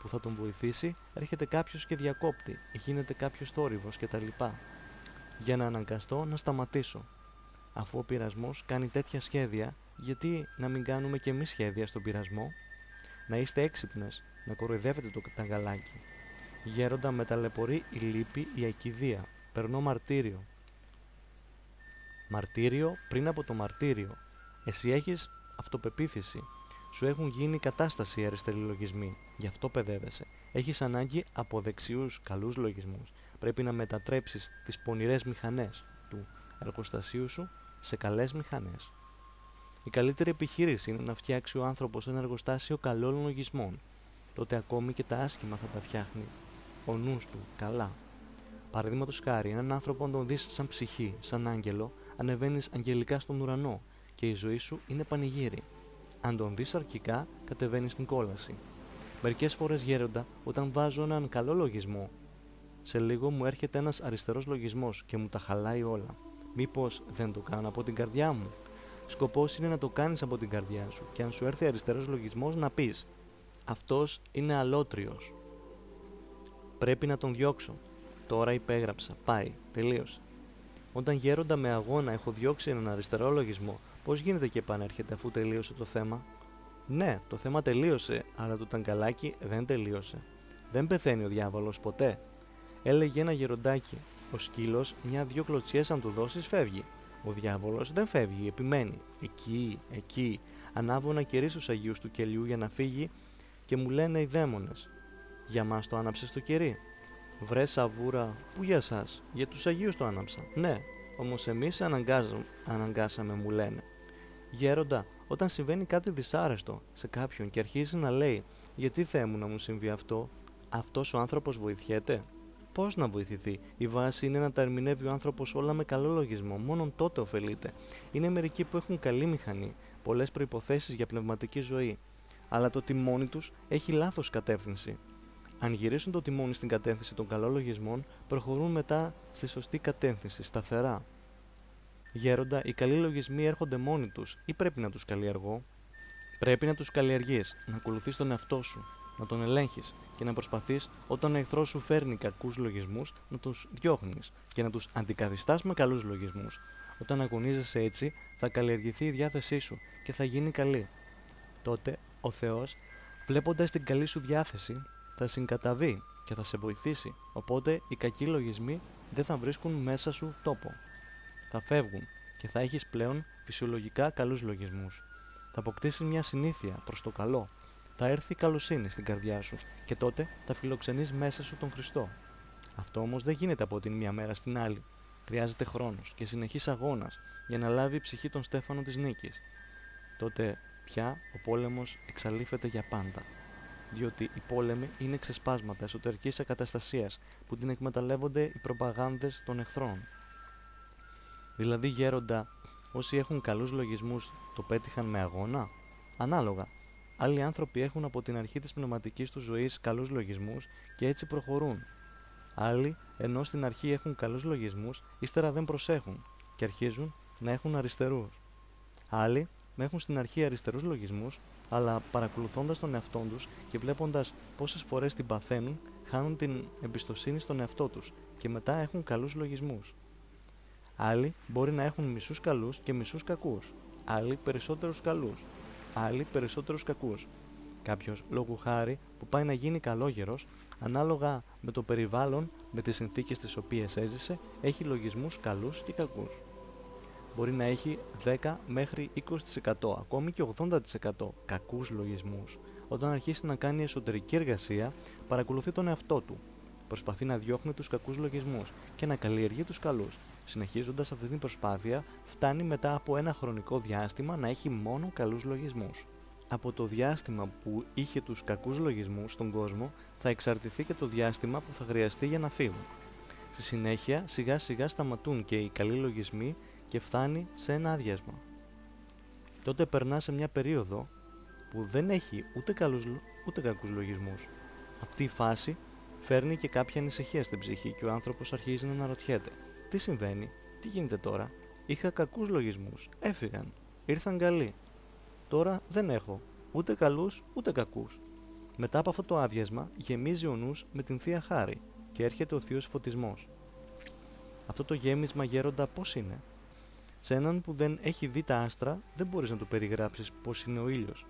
που θα τον βοηθήσει, έρχεται κάποιος και διακόπτει, γίνεται κάποιος θόρυβος κτλ. Για να αναγκαστώ να σταματήσω αφού ο πειρασμός κάνει τέτοια σχέδια, γιατί να μην κάνουμε και εμείς σχέδια στον πειρασμό; Να είστε έξυπνες, να κοροϊδεύετε το ταγκαλάκι. Γέροντα με ταλαιπωρεί η λύπη, η ακιδεία. Περνώ μαρτύριο. Μαρτύριο πριν από το μαρτύριο. Εσύ έχεις αυτοπεποίθηση. Σου έχουν γίνει κατάσταση οι αριστεροί λογισμοί. Γι' αυτό παιδεύεσαι. Έχεις ανάγκη από δεξιούς, καλούς λογισμούς. Πρέπει να μετατρέψεις τις πονηρές μηχανές του εργοστασίου σου σε καλές μηχανές. Η καλύτερη επιχείρηση είναι να φτιάξει ο άνθρωπος ένα εργοστάσιο καλών λογισμών. Τότε ακόμη και τα άσχημα θα τα φτιάχνει ο νους του καλά. Παραδείγματος χάρη, έναν άνθρωπο, αν τον δεις σαν ψυχή, σαν άγγελο, ανεβαίνεις αγγελικά στον ουρανό και η ζωή σου είναι πανηγύρι. Αν τον δεις αρκικά, κατεβαίνεις στην κόλαση. Μερικές φορές γέροντα, όταν βάζω έναν καλό λογισμό, σε λίγο μου έρχεται ένας αριστερός λογισμός και μου τα χαλάει όλα. Μήπως δεν το κάνω από την καρδιά μου; Σκοπός είναι να το κάνεις από την καρδιά σου και αν σου έρθει αριστερός λογισμός να πεις: Αυτός είναι αλότριος. Πρέπει να τον διώξω. Τώρα υπέγραψα. Πάει. Τελείωσε. Όταν γέροντα με αγώνα έχω διώξει έναν αριστερό λογισμό, πώς γίνεται και επανέρχεται αφού τελείωσε το θέμα; Ναι, το θέμα τελείωσε, αλλά το ταγκαλάκι δεν τελείωσε. Δεν πεθαίνει ο διάβολος ποτέ. Έλεγε ένα γεροντάκι. Ο σκύλος, μια-δυο κλωτσιές αν του δώσεις, φεύγει. Ο διάβολος δεν φεύγει, επιμένει. Εκεί, εκεί. Ανάβω να κερί τους Αγίους του κελιού για να φύγει και μου λένε οι δαίμονες. Για μας το άναψες το κερί. Βρε σαβούρα, που για εσά, για τους Αγίους το άναψα. Ναι, όμως εμείς αναγκάσαμε, μου λένε. Γέροντα, όταν συμβαίνει κάτι δυσάρεστο σε κάποιον και αρχίζει να λέει Γιατί Θεέ μου να μου συμβεί αυτό, αυτός ο άνθρωπος βοηθιέται; Πώς να βοηθηθεί, η βάση είναι να τα ερμηνεύει ο άνθρωπος όλα με καλό λογισμό, μόνον τότε ωφελείται. Είναι μερικοί που έχουν καλή μηχανή, πολλές προποθέσει για πνευματική ζωή, αλλά το τιμόνι τους έχει λάθος κατεύθυνση. Αν γυρίσουν το τιμόνι στην κατεύθυνση των καλών λογισμών, προχωρούν μετά στη σωστή κατεύθυνση, σταθερά. Γέροντα, οι καλοί λογισμοί έρχονται μόνοι τους ή πρέπει να τους καλλιεργώ; Πρέπει να τους καλλιεργείς, να ακολουθείς τον εαυτό σου, να τον ελέγχεις και να προσπαθείς όταν ο εχθρός σου φέρνει κακούς λογισμούς να τους διώχνεις και να τους αντικαθιστάς με καλούς λογισμούς. Όταν αγωνίζεσαι έτσι, θα καλλιεργηθεί η διάθεσή σου και θα γίνει καλή. Τότε ο Θεός, βλέποντας την καλή σου διάθεση, θα συγκαταβεί και θα σε βοηθήσει. Οπότε οι κακοί λογισμοί δεν θα βρίσκουν μέσα σου τόπο. Θα φεύγουν και θα έχεις πλέον φυσιολογικά καλούς λογισμούς. Θα αποκτήσεις μια συνήθεια προς το καλό θα έρθει η καλοσύνη στην καρδιά σου και τότε θα φιλοξενείς μέσα σου τον Χριστό. Αυτό όμως δεν γίνεται από την μία μέρα στην άλλη. Χρειάζεται χρόνος και συνεχής αγώνας για να λάβει η ψυχή των Στέφανο της νίκης. Τότε πια ο πόλεμος εξαλείφεται για πάντα. Διότι οι πόλεμοι είναι ξεσπάσματα εσωτερικής ακαταστασίας που την εκμεταλλεύονται οι προπαγάνδες των εχθρών. Δηλαδή γέροντα, όσοι έχουν καλούς λογισμούς το πέτυχαν με αγώνα; Ανάλογα, Άλλοι άνθρωποι έχουν από την αρχή της πνευματικής τους ζωής καλούς λογισμούς και έτσι προχωρούν. Άλλοι, ενώ στην αρχή έχουν καλούς λογισμούς, ύστερα δεν προσέχουν και αρχίζουν να έχουν αριστερούς. Άλλοι έχουν στην αρχή αριστερούς λογισμούς, αλλά παρακολουθώντας τον εαυτό τους και βλέποντας πόσες φορές την παθαίνουν, χάνουν την εμπιστοσύνη στον εαυτό τους και μετά έχουν καλούς λογισμούς. Άλλοι μπορεί να έχουν μισούς καλούς και μισούς κακούς. Άλλοι περισσότερους καλούς άλλοι περισσότερους κακούς. Κάποιος, λόγου χάρη, που πάει να γίνει καλόγερος, ανάλογα με το περιβάλλον, με τις συνθήκες τις οποίες έζησε, έχει λογισμούς καλούς και κακούς. Μπορεί να έχει 10 μέχρι 20%, ακόμη και 80% κακούς λογισμούς. Όταν αρχίσει να κάνει εσωτερική εργασία, παρακολουθεί τον εαυτό του. Προσπαθεί να διώχνει τους κακούς λογισμούς και να καλλιεργεί τους καλούς. Συνεχίζοντας αυτή την προσπάθεια, φτάνει μετά από ένα χρονικό διάστημα να έχει μόνο καλούς λογισμούς. Από το διάστημα που είχε τους κακούς λογισμούς στον κόσμο, θα εξαρτηθεί και το διάστημα που θα χρειαστεί για να φύγουν. Στη συνέχεια, σιγά σιγά σταματούν και οι καλοί λογισμοί και φτάνει σε ένα άδειασμα. Τότε περνά σε μια περίοδο που δεν έχει ούτε καλούς ούτε κακούς λογισμούς. Αυτή η φάση φέρνει και κάποια ανησυχία στην ψυχή και ο άνθρωπος αρχίζει να αναρωτιέται τι συμβαίνει, τι γίνεται τώρα; Είχα κακούς λογισμούς, έφυγαν, ήρθαν καλοί. Τώρα δεν έχω, ούτε καλούς ούτε κακούς. Μετά από αυτό το άδειασμα γεμίζει ο νους με την Θεία Χάρη και έρχεται ο Θείος Φωτισμός. Αυτό το γέμισμα γέροντα πώς είναι; Σε έναν που δεν έχει δει τα άστρα δεν μπορείς να του περιγράψεις πώς είναι ο ήλιος.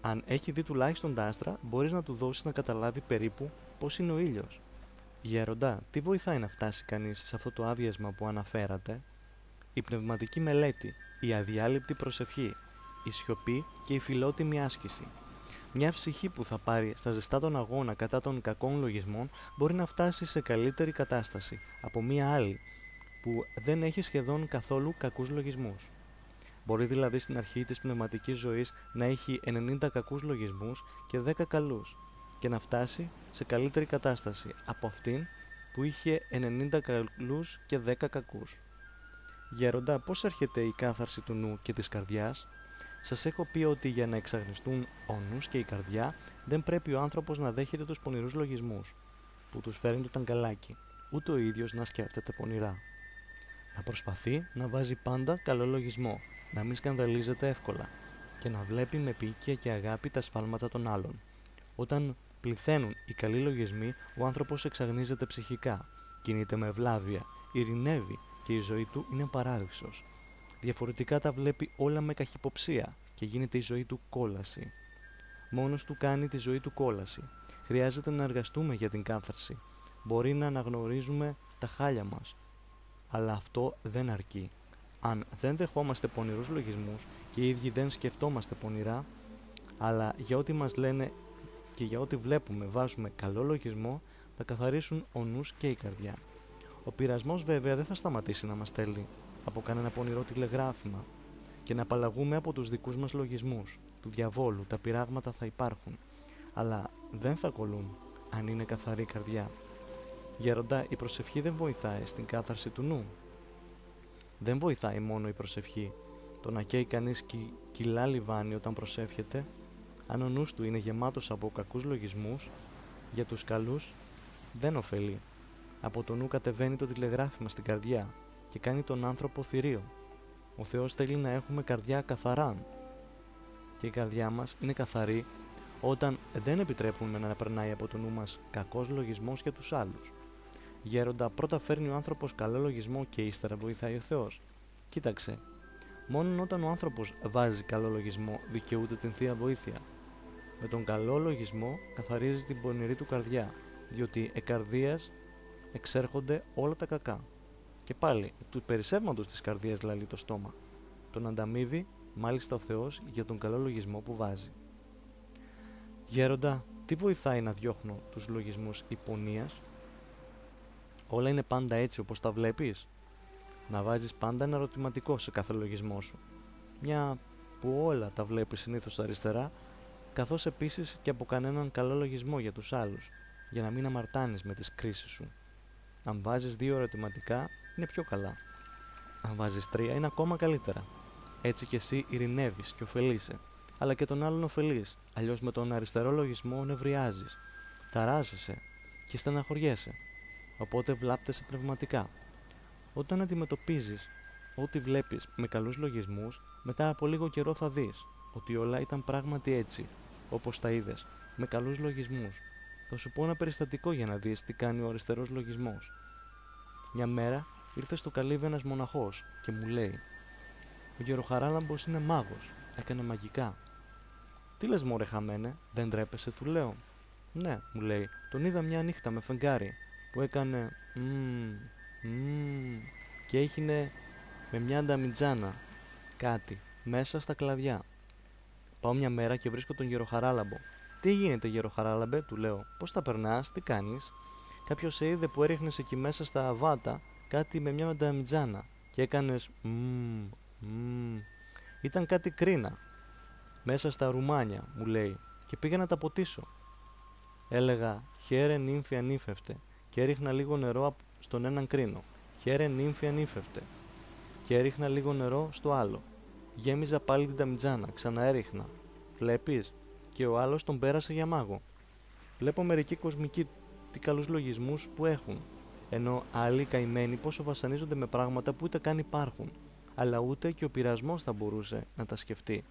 Αν έχει δει τουλάχιστον τα άστρα μπορείς να του δώσεις να καταλάβει περίπου πώς είναι ο ήλιος. Γέροντα, τι βοηθάει να φτάσει κανείς σε αυτό το άδειασμα που αναφέρατε; Η πνευματική μελέτη, η αδιάλειπτη προσευχή, η σιωπή και η φιλότιμη άσκηση. Μια ψυχή που θα πάρει στα ζεστά τον αγώνα κατά των κακών λογισμών μπορεί να φτάσει σε καλύτερη κατάσταση από μια άλλη που δεν έχει σχεδόν καθόλου κακούς λογισμούς. Μπορεί δηλαδή στην αρχή της πνευματικής ζωής να έχει 90 κακούς λογισμούς και 10 καλούς και να φτάσει σε καλύτερη κατάσταση από αυτήν που είχε 90 καλούς και 10 κακούς. Γέροντα, πώς έρχεται η κάθαρση του νου και της καρδιάς; Σας έχω πει ότι για να εξαγνιστούν ο νους και η καρδιά δεν πρέπει ο άνθρωπος να δέχεται τους πονηρούς λογισμούς που τους φέρνει το ταγκαλάκι, ούτε ο ίδιος να σκέφτεται πονηρά. Να προσπαθεί να βάζει πάντα καλό λογισμό, να μην σκανδαλίζεται εύκολα και να βλέπει με πήκια και αγάπη τα σφάλματα των άλλων. Όταν πληθαίνουν οι καλοί λογισμοί, ο άνθρωπος εξαγνίζεται ψυχικά, κινείται με ευλάβεια, ειρηνεύει και η ζωή του είναι παράδεισος. Διαφορετικά τα βλέπει όλα με καχυποψία και γίνεται η ζωή του κόλαση. Μόνος του κάνει τη ζωή του κόλαση. Χρειάζεται να εργαστούμε για την κάθαρση. Μπορεί να αναγνωρίζουμε τα χάλια μας. Αλλά αυτό δεν αρκεί. Αν δεν δεχόμαστε πονηρούς λογισμούς και οι ίδιοι δεν σκεφτόμαστε πονηρά, αλλά για ό,τι μας λένε και για ό,τι βλέπουμε βάζουμε καλό λογισμό, θα καθαρίσουν ο νους και η καρδιά. Ο πειρασμός βέβαια δεν θα σταματήσει να μας στέλνει από κανένα πονηρό τηλεγράφημα και να απαλλαγούμε από τους δικούς μας λογισμούς του διαβόλου, τα πειράγματα θα υπάρχουν, αλλά δεν θα κολλούν αν είναι καθαρή καρδιά. Γέροντα, η προσευχή δεν βοηθάει στην κάθαρση του νου. Δεν βοηθάει μόνο η προσευχή. Το να καίει κανείς κι κιλά λιβάνι όταν προσεύχεται, αν ο νους του είναι γεμάτος από κακούς λογισμούς, για τους καλούς δεν ωφελεί. Από το νου κατεβαίνει το τηλεγράφημα στην καρδιά και κάνει τον άνθρωπο θηρίο. Ο Θεός θέλει να έχουμε καρδιά καθαρά και η καρδιά μας είναι καθαρή όταν δεν επιτρέπουμε να περνάει από το νου μας κακός λογισμός για τους άλλους. Γέροντα, πρώτα φέρνει ο άνθρωπος καλό λογισμό και ύστερα βοηθάει ο Θεός. Κοίταξε, μόνο όταν ο άνθρωπος βάζει καλό λογισμό δικαιούται την Θεία Βοήθεια. Με τον καλό λογισμό καθαρίζει την πονηρή του καρδιά, διότι εκαρδίας εξέρχονται όλα τα κακά. Και πάλι, του περισσεύματος της καρδίας λαλεί το στόμα. Τον ανταμείβει μάλιστα ο Θεός για τον καλό λογισμό που βάζει. Γέροντα, τι βοηθάει να διώχνω τους λογισμούς υπονίας; Όλα είναι πάντα έτσι όπως τα βλέπεις. Να βάζεις πάντα ένα ερωτηματικό σε κάθε λογισμό σου. Μια που όλα τα βλέπεις συνήθως αριστερά, καθώς επίσης και από κανέναν καλό λογισμό για τους άλλους, για να μην αμαρτάνεις με τις κρίσεις σου. Αν βάζεις δύο ερωτηματικά, είναι πιο καλά. Αν βάζεις τρία, είναι ακόμα καλύτερα. Έτσι κι εσύ ειρηνεύεις και ωφελείσαι, αλλά και τον άλλον ωφελείς, αλλιώς με τον αριστερό λογισμό νευριάζεις, ταράζεσαι και στεναχωριέσαι, οπότε βλάπτεσαι πνευματικά. Όταν αντιμετωπίζεις ό,τι βλέπεις με καλούς λογισμούς, μετά από λίγο καιρό θα δεις ότι όλα ήταν πράγματι έτσι, όπως τα είδες, με καλούς λογισμούς. Θα σου πω ένα περιστατικό για να δεις τι κάνει ο αριστερός λογισμός. Μια μέρα ήρθε στο καλύβι ένας μοναχός και μου λέει ο γεροχαράλαμπος είναι μάγος. Έκανε μαγικά. Τι λες μωρέ χαμένε, δεν τρέπεσαι, του λέω. Ναι, μου λέει, τον είδα μια νύχτα με φεγγάρι που έκανε μμμ, μμμ και έχινε με μια ανταμιτζάνα κάτι μέσα στα κλαδιά. Πάω μια μέρα και βρίσκω τον γεροχαράλαμπο. Τι γίνεται, γεροχαράλαμπε, του λέω. Πώς τα περνάς, τι κάνεις; Κάποιος σε είδε που έριχνες εκεί μέσα στα αβάτα κάτι με μια ανταμιτζάνα και έκανες μμμ, ήταν κάτι κρίνα. Μέσα στα ρουμάνια, μου λέει, και πήγα να τα ποτίσω. Έλεγα, χαίρε νύμφη ανήφευτε, και έριχνα λίγο νερό στον έναν κρίνο. Χαίρε νύμφη ανήφευτε. Και έριχνα λίγο νερό στο άλλο. Γέμιζα πάλι την ταμιτζάνα, ξαναέριχνα. Βλέπεις, και ο άλλος τον πέρασε για μάγο. Βλέπω μερικοί κοσμικοί τι καλούς λογισμούς που έχουν, ενώ άλλοι καημένοι πόσο βασανίζονται με πράγματα που ούτε καν υπάρχουν αλλά ούτε και ο πειρασμός θα μπορούσε να τα σκεφτεί.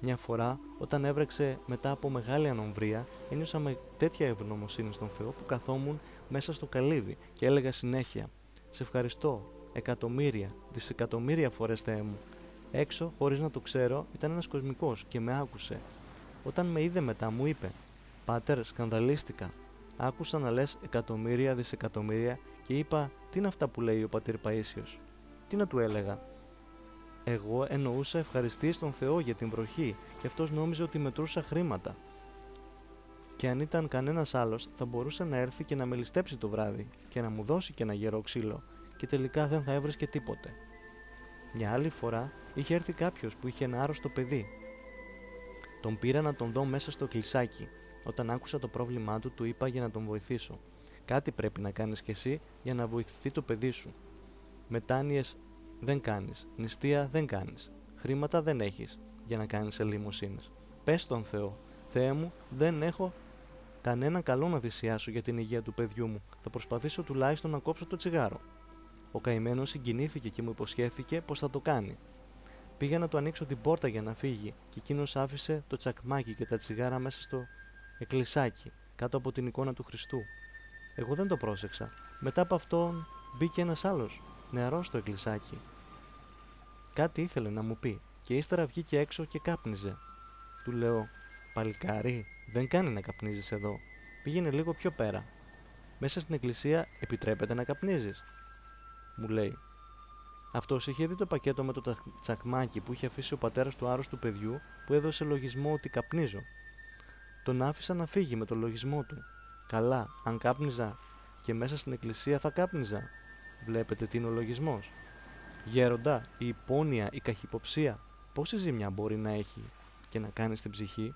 Μια φορά, όταν έβρεξε μετά από μεγάλη ανομβρία, ένιωσα με τέτοια ευγνωμοσύνη στον Θεό που καθόμουν μέσα στο καλύβι και έλεγα συνέχεια «Σε ευχαριστώ, εκατομμύρια, δισεκατομμύρια φορές Θεέ μου». Έξω, χωρίς να το ξέρω, ήταν ένας κοσμικός και με άκουσε. Όταν με είδε μετά μου είπε «Πάτερ, σκανδαλίστηκα». Άκουσα να λες εκατομμύρια, δισεκατομμύρια και είπα «Τι είναι αυτά που λέει ο πατήρ Παΐσιος». Τι να του έλεγα, εγώ εννοούσα ευχαριστήσει τον Θεό για την βροχή και αυτός νόμιζε ότι μετρούσα χρήματα. Και αν ήταν κανένας άλλος θα μπορούσε να έρθει και να με ληστέψει το βράδυ και να μου δώσει και ένα γερό ξύλο και τελικά δεν θα έβρισκε τίποτε. Μια άλλη φορά είχε έρθει κάποιος που είχε ένα άρρωστο παιδί. Τον πήρα να τον δω μέσα στο κλεισάκι. Όταν άκουσα το πρόβλημά του, του είπα για να τον βοηθήσω. Κάτι πρέπει να κάνεις κι εσύ για να βοηθηθεί το παιδί σου. Μετάνοιες δεν κάνεις. Νηστεία δεν κάνεις. Χρήματα δεν έχεις για να κάνεις ελεημοσύνες. Πες τον Θεό, Θεέ μου, δεν έχω κανένα καλό να θυσιάσω για την υγεία του παιδιού μου. Θα προσπαθήσω τουλάχιστον να κόψω το τσιγάρο. Ο καημένος συγκινήθηκε και μου υποσχέθηκε πως θα το κάνει. Πήγα να του ανοίξω την πόρτα για να φύγει και εκείνος άφησε το τσακμάκι και τα τσιγάρα μέσα στο εκκλησάκι κάτω από την εικόνα του Χριστού. Εγώ δεν το πρόσεξα. Μετά από αυτόν μπήκε ένας άλλος, νεαρός στο εκκλησάκι. Κάτι ήθελε να μου πει και ύστερα βγήκε έξω και κάπνιζε. Του λέω: Παλικάρι, δεν κάνει να καπνίζεις εδώ. Πήγαινε λίγο πιο πέρα. Μέσα στην εκκλησία επιτρέπεται να καπνίζεις. Μου λέει. Αυτός είχε δει το πακέτο με το τσακμάκι που είχε αφήσει ο πατέρας του άρρωστου παιδιού που έδωσε λογισμό ότι καπνίζω. Τον άφησα να φύγει με το λογισμό του. Καλά, αν κάπνιζα και μέσα στην εκκλησία θα κάπνιζα. Βλέπετε τι είναι ο λογισμός. Γέροντα, η υπόνοια, η καχυποψία, πόση ζημιά μπορεί να έχει και να κάνει στην ψυχή;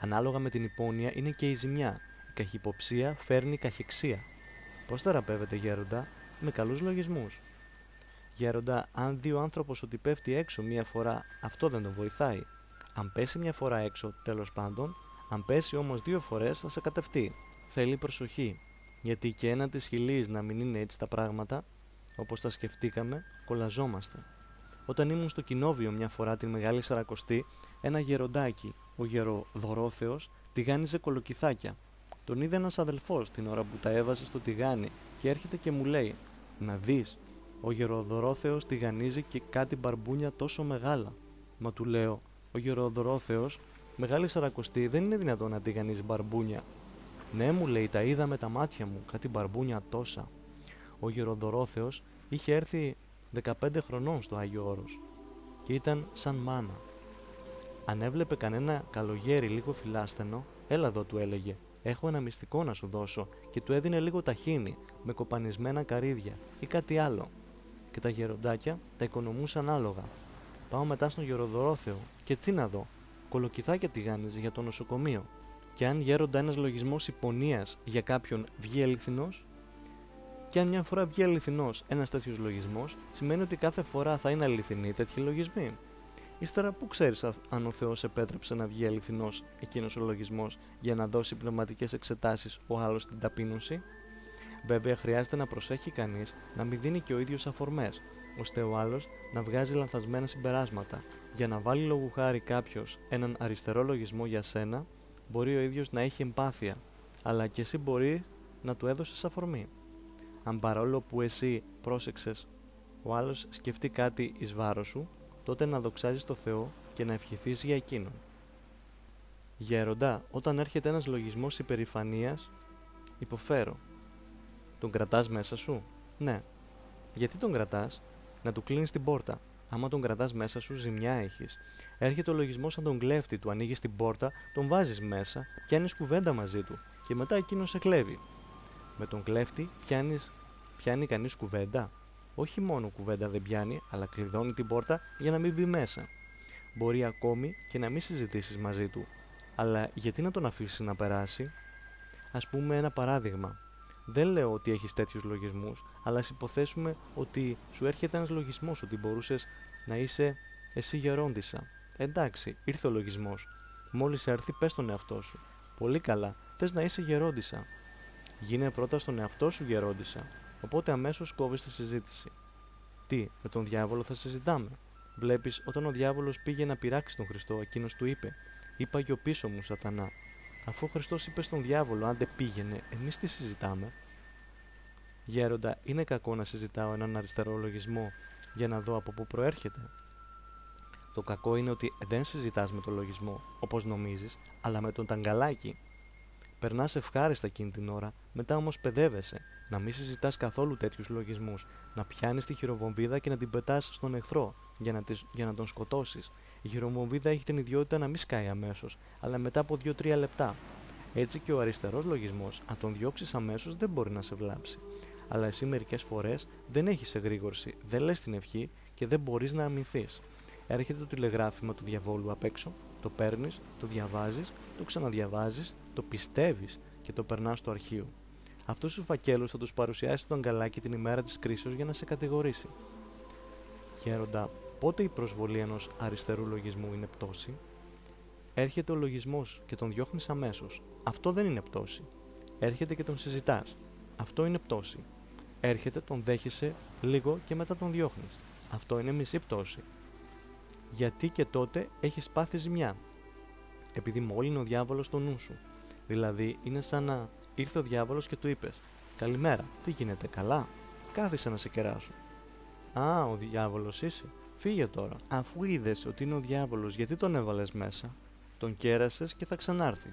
Ανάλογα με την υπόνοια είναι και η ζημιά. Η καχυποψία φέρνει καχεξία. Πώς θεραπεύεται γέροντα; Με καλούς λογισμούς; Γέροντα, αν δει ο άνθρωπος ότι πέφτει έξω μία φορά, αυτό δεν τον βοηθάει. Αν πέσει μια φορά έξω, τέλος πάντων, αν πέσει όμως δύο φορές θα σε κατευτεί. Θέλει προσοχή, γιατί και ένα της χιλής να μην είναι έτσι τα πράγματα, όπως τα σκεφτήκαμε, κολαζόμαστε. Όταν ήμουν στο κοινόβιο μια φορά την Μεγάλη Σαρακοστή, ένα γεροντάκι, ο γεροδωρόθεος, τηγάνιζε κολοκυθάκια. Τον είδε ένας αδελφός την ώρα που τα έβαζε στο τηγάνι και έρχεται και μου λέει: Να δεις, ο γεροδωρόθεος τηγανίζει και κάτι μπαρμπούνια τόσο μεγάλα. Μα του λέω: Ο γεροδωρόθεος, μεγάλη σαρακοστή, δεν είναι δυνατόν να τηγανίζει μπαρμπούνια. Ναι, μου λέει, τα είδα με τα μάτια μου, κάτι μπαρμπούνια τόσα. Ο γεροδωρόθεος είχε έρθει 15 χρονών στο Άγιο Όρος και ήταν σαν μάνα. Αν έβλεπε κανένα καλογέρι λίγο φιλάστενο, έλα εδώ του έλεγε Έχω ένα μυστικό να σου δώσω και του έδινε λίγο ταχύνη με κοπανισμένα καρύδια ή κάτι άλλο. Και τα γεροντάκια τα οικονομούσαν άλογα. Πάω μετά στον γεροδορόθεο και τι να δω, κολοκυθάκια τηγάνιζε για το νοσοκομείο. Και αν γέροντα ένας λογισμός υπονίας για κάποιον βγει αληθινός, και αν μια φορά βγει αληθινός ένας τέτοιος λογισμός, σημαίνει ότι κάθε φορά θα είναι αληθινοί τέτοιοι λογισμοί. Ύστερα, πού ξέρεις αν ο Θεός επέτρεψε να βγει αληθινός εκείνος ο λογισμός για να δώσει πνευματικές εξετάσεις ο άλλος στην ταπείνωση; Βέβαια, χρειάζεται να προσέχει κανείς να μην δίνει και ο ίδιος αφορμές, ώστε ο άλλος να βγάζει λανθασμένα συμπεράσματα. Για να βάλει λόγου χάρη κάποιος έναν αριστερό λογισμό για σένα, μπορεί ο ίδιος να έχει εμπάθεια, αλλά και εσύ μπορεί να του έδωσες αφορμή. Αν παρόλο που εσύ πρόσεξες, ο άλλος σκεφτεί κάτι εις βάρος σου, τότε να δοξάζεις το Θεό και να ευχηθείς για εκείνον. Γέροντα, όταν έρχεται ένας λογισμός υπερηφανίας, υποφέρω. Τον κρατάς μέσα σου; Ναι. Γιατί τον κρατάς; Να του κλείνεις την πόρτα. Άμα τον κρατάς μέσα σου, ζημιά έχεις. Έρχεται ο λογισμός σαν τον κλέφτη, του ανοίγεις την πόρτα, τον βάζεις μέσα, πιάνεις κουβέντα μαζί του και μετά εκείνος σε κλέβει. Με τον κλέφτη πιάνεις, πιάνει κανείς κουβέντα; Όχι μόνο κουβέντα δεν πιάνει, αλλά κλειδώνει την πόρτα για να μην μπει μέσα. Μπορεί ακόμη και να μην συζητήσεις μαζί του. Αλλά γιατί να τον αφήσεις να περάσει; Α πούμε ένα παράδειγμα. Δεν λέω ότι έχεις τέτοιους λογισμούς, αλλά ας υποθέσουμε ότι σου έρχεται ένας λογισμός ότι μπορούσες να είσαι εσύ γερόντισα. Εντάξει, ήρθε ο λογισμός. Μόλις έρθει, πες τον εαυτό σου. Πολύ καλά, θες να είσαι γερόντισα. Γίνε πρώτα στον εαυτό σου γερόντισα, οπότε αμέσως κόβεις τη συζήτηση. Τι, με τον διάβολο θα συζητάμε; Βλέπεις, όταν ο διάβολος πήγε να πειράξει τον Χριστό, εκείνος του είπε: Είπα γιο πίσω μου, Σατανά. Αφού ο Χριστός είπε στον διάβολο, αν δεν πήγαινε, εμείς τι συζητάμε; Γέροντα, είναι κακό να συζητάω έναν αριστερό λογισμό για να δω από πού προέρχεται. Το κακό είναι ότι δεν συζητάς με τον λογισμό, όπως νομίζεις, αλλά με τον ταγκαλάκι. Περνάς ευχάριστα εκείνη την ώρα, μετά όμως παιδεύεσαι. Να μην συζητάς καθόλου τέτοιους λογισμούς. Να πιάνεις τη χειροβομβίδα και να την πετάς στον εχθρό για να, τις, για να τον σκοτώσεις. Η χειροβομβίδα έχει την ιδιότητα να μην σκάει αμέσως, αλλά μετά από 2-3 λεπτά. Έτσι και ο αριστερός λογισμός, αν τον διώξεις αμέσως, δεν μπορεί να σε βλάψει. Αλλά εσύ μερικές φορές δεν έχεις εγρήγορση, δεν λες την ευχή και δεν μπορείς να αμυνθείς. Έρχεται το τηλεγράφημα του διαβόλου απ' έξω, το παίρνεις, το διαβάζεις, το ξαναδιαβάζεις, το πιστεύεις και το περνάς στο αρχείο. Αυτού του φακέλου θα τους παρουσιάσει τον αγκαλάκι την ημέρα της κρίσεω για να σε κατηγορήσει. Γέροντα, πότε η προσβολή ενός αριστερού λογισμού είναι πτώση; Έρχεται ο λογισμός και τον διώχνεις αμέσως. Αυτό δεν είναι πτώση. Έρχεται και τον συζητάς. Αυτό είναι πτώση. Έρχεται, τον δέχεσαι λίγο και μετά τον διώχνεις. Αυτό είναι μισή πτώση. Γιατί και τότε έχεις πάθει ζημιά. Επειδή μόλυνε ο διάβολος το νου σου. Δηλαδή είναι σαν να ήρθε ο διάβολος και του είπες: Καλημέρα, τι γίνεται, καλά; Κάθισε να σε κεράσω. Α, ο διάβολος είσαι. Φύγε τώρα. Αφού είδες ότι είναι ο διάβολος, γιατί τον έβαλες μέσα; Τον κέρασες και θα ξανάρθει.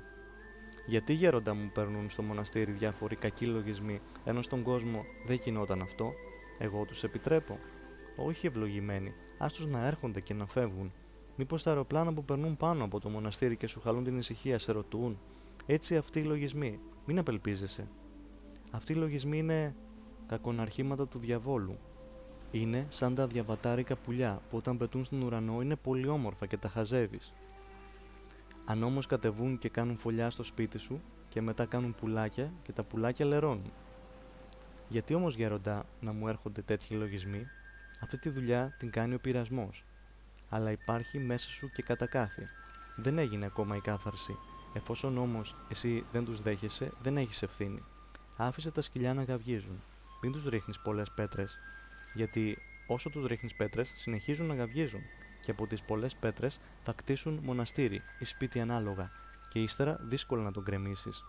Γιατί γέροντα μου περνούν στο μοναστήρι διάφοροι κακοί λογισμοί, ενώ στον κόσμο δεν γινόταν αυτό, εγώ τους επιτρέπω. Όχι ευλογημένοι, άστου να έρχονται και να φεύγουν. Μήπως τα αεροπλάνα που περνούν πάνω από το μοναστήρι και σου χαλούν την ησυχία σε ρωτούν. Έτσι αυτοί οι λογισμοί, μην απελπίζεσαι. Αυτοί οι λογισμοί είναι κακοναρχήματα του διαβόλου. Είναι σαν τα διαβατάρικα πουλιά που όταν πετούν στον ουρανό είναι πολύ όμορφα και τα χαζεύεις. Αν όμως κατεβούν και κάνουν φωλιά στο σπίτι σου και μετά κάνουν πουλάκια και τα πουλάκια λερώνουν. Γιατί όμως γέροντα να μου έρχονται τέτοιοι λογισμοί, αυτή τη δουλειά την κάνει ο πειρασμός. Αλλά υπάρχει μέσα σου και κατακάθι. Δεν έγινε ακόμα η κάθαρση. Εφόσον όμως εσύ δεν τους δέχεσαι, δεν έχεις ευθύνη. Άφησε τα σκυλιά να γαυγίζουν. Μην τους ρίχνεις πολλές πέτρες, γιατί όσο τους ρίχνεις πέτρες συνεχίζουν να γαυγίζουν και από τις πολλές πέτρες θα κτίσουν μοναστήρι ή σπίτι ανάλογα και ύστερα δύσκολο να τον κρεμίσεις.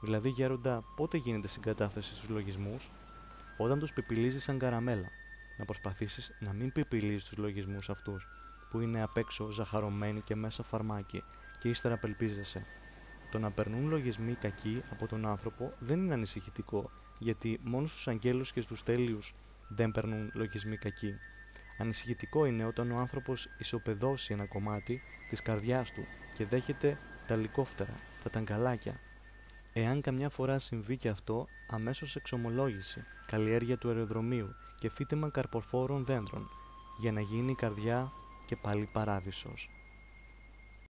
Δηλαδή γέροντα πότε γίνεται συγκατάθεση στους λογισμούς; Όταν τους πιπιλίζεις σαν καραμέλα. Να προσπαθήσεις να μην πιπιλίζεις τους λογισμούς αυτούς που είναι απ' έξω ζαχαρωμένοι και μέσα φαρμάκι και ύστερα απελπίζεσαι. Το να περνούν λογισμοί κακοί από τον άνθρωπο δεν είναι ανησυχητικό γιατί μόνος στους αγγέλους και στους τέλειους δεν περνούν λογισμοί κακοί. Ανησυχητικό είναι όταν ο άνθρωπος ισοπεδώσει ένα κομμάτι της καρδιάς του και δέχεται τα λικόφτερα, τα ταγκαλάκια. Εάν καμιά φορά συμβεί και αυτό, αμέσως εξομολόγηση, καλλιέργεια του αεροδρομίου και φύτεμα καρποφόρων δέντρων, για να γίνει η καρδιά και πάλι παράδεισος.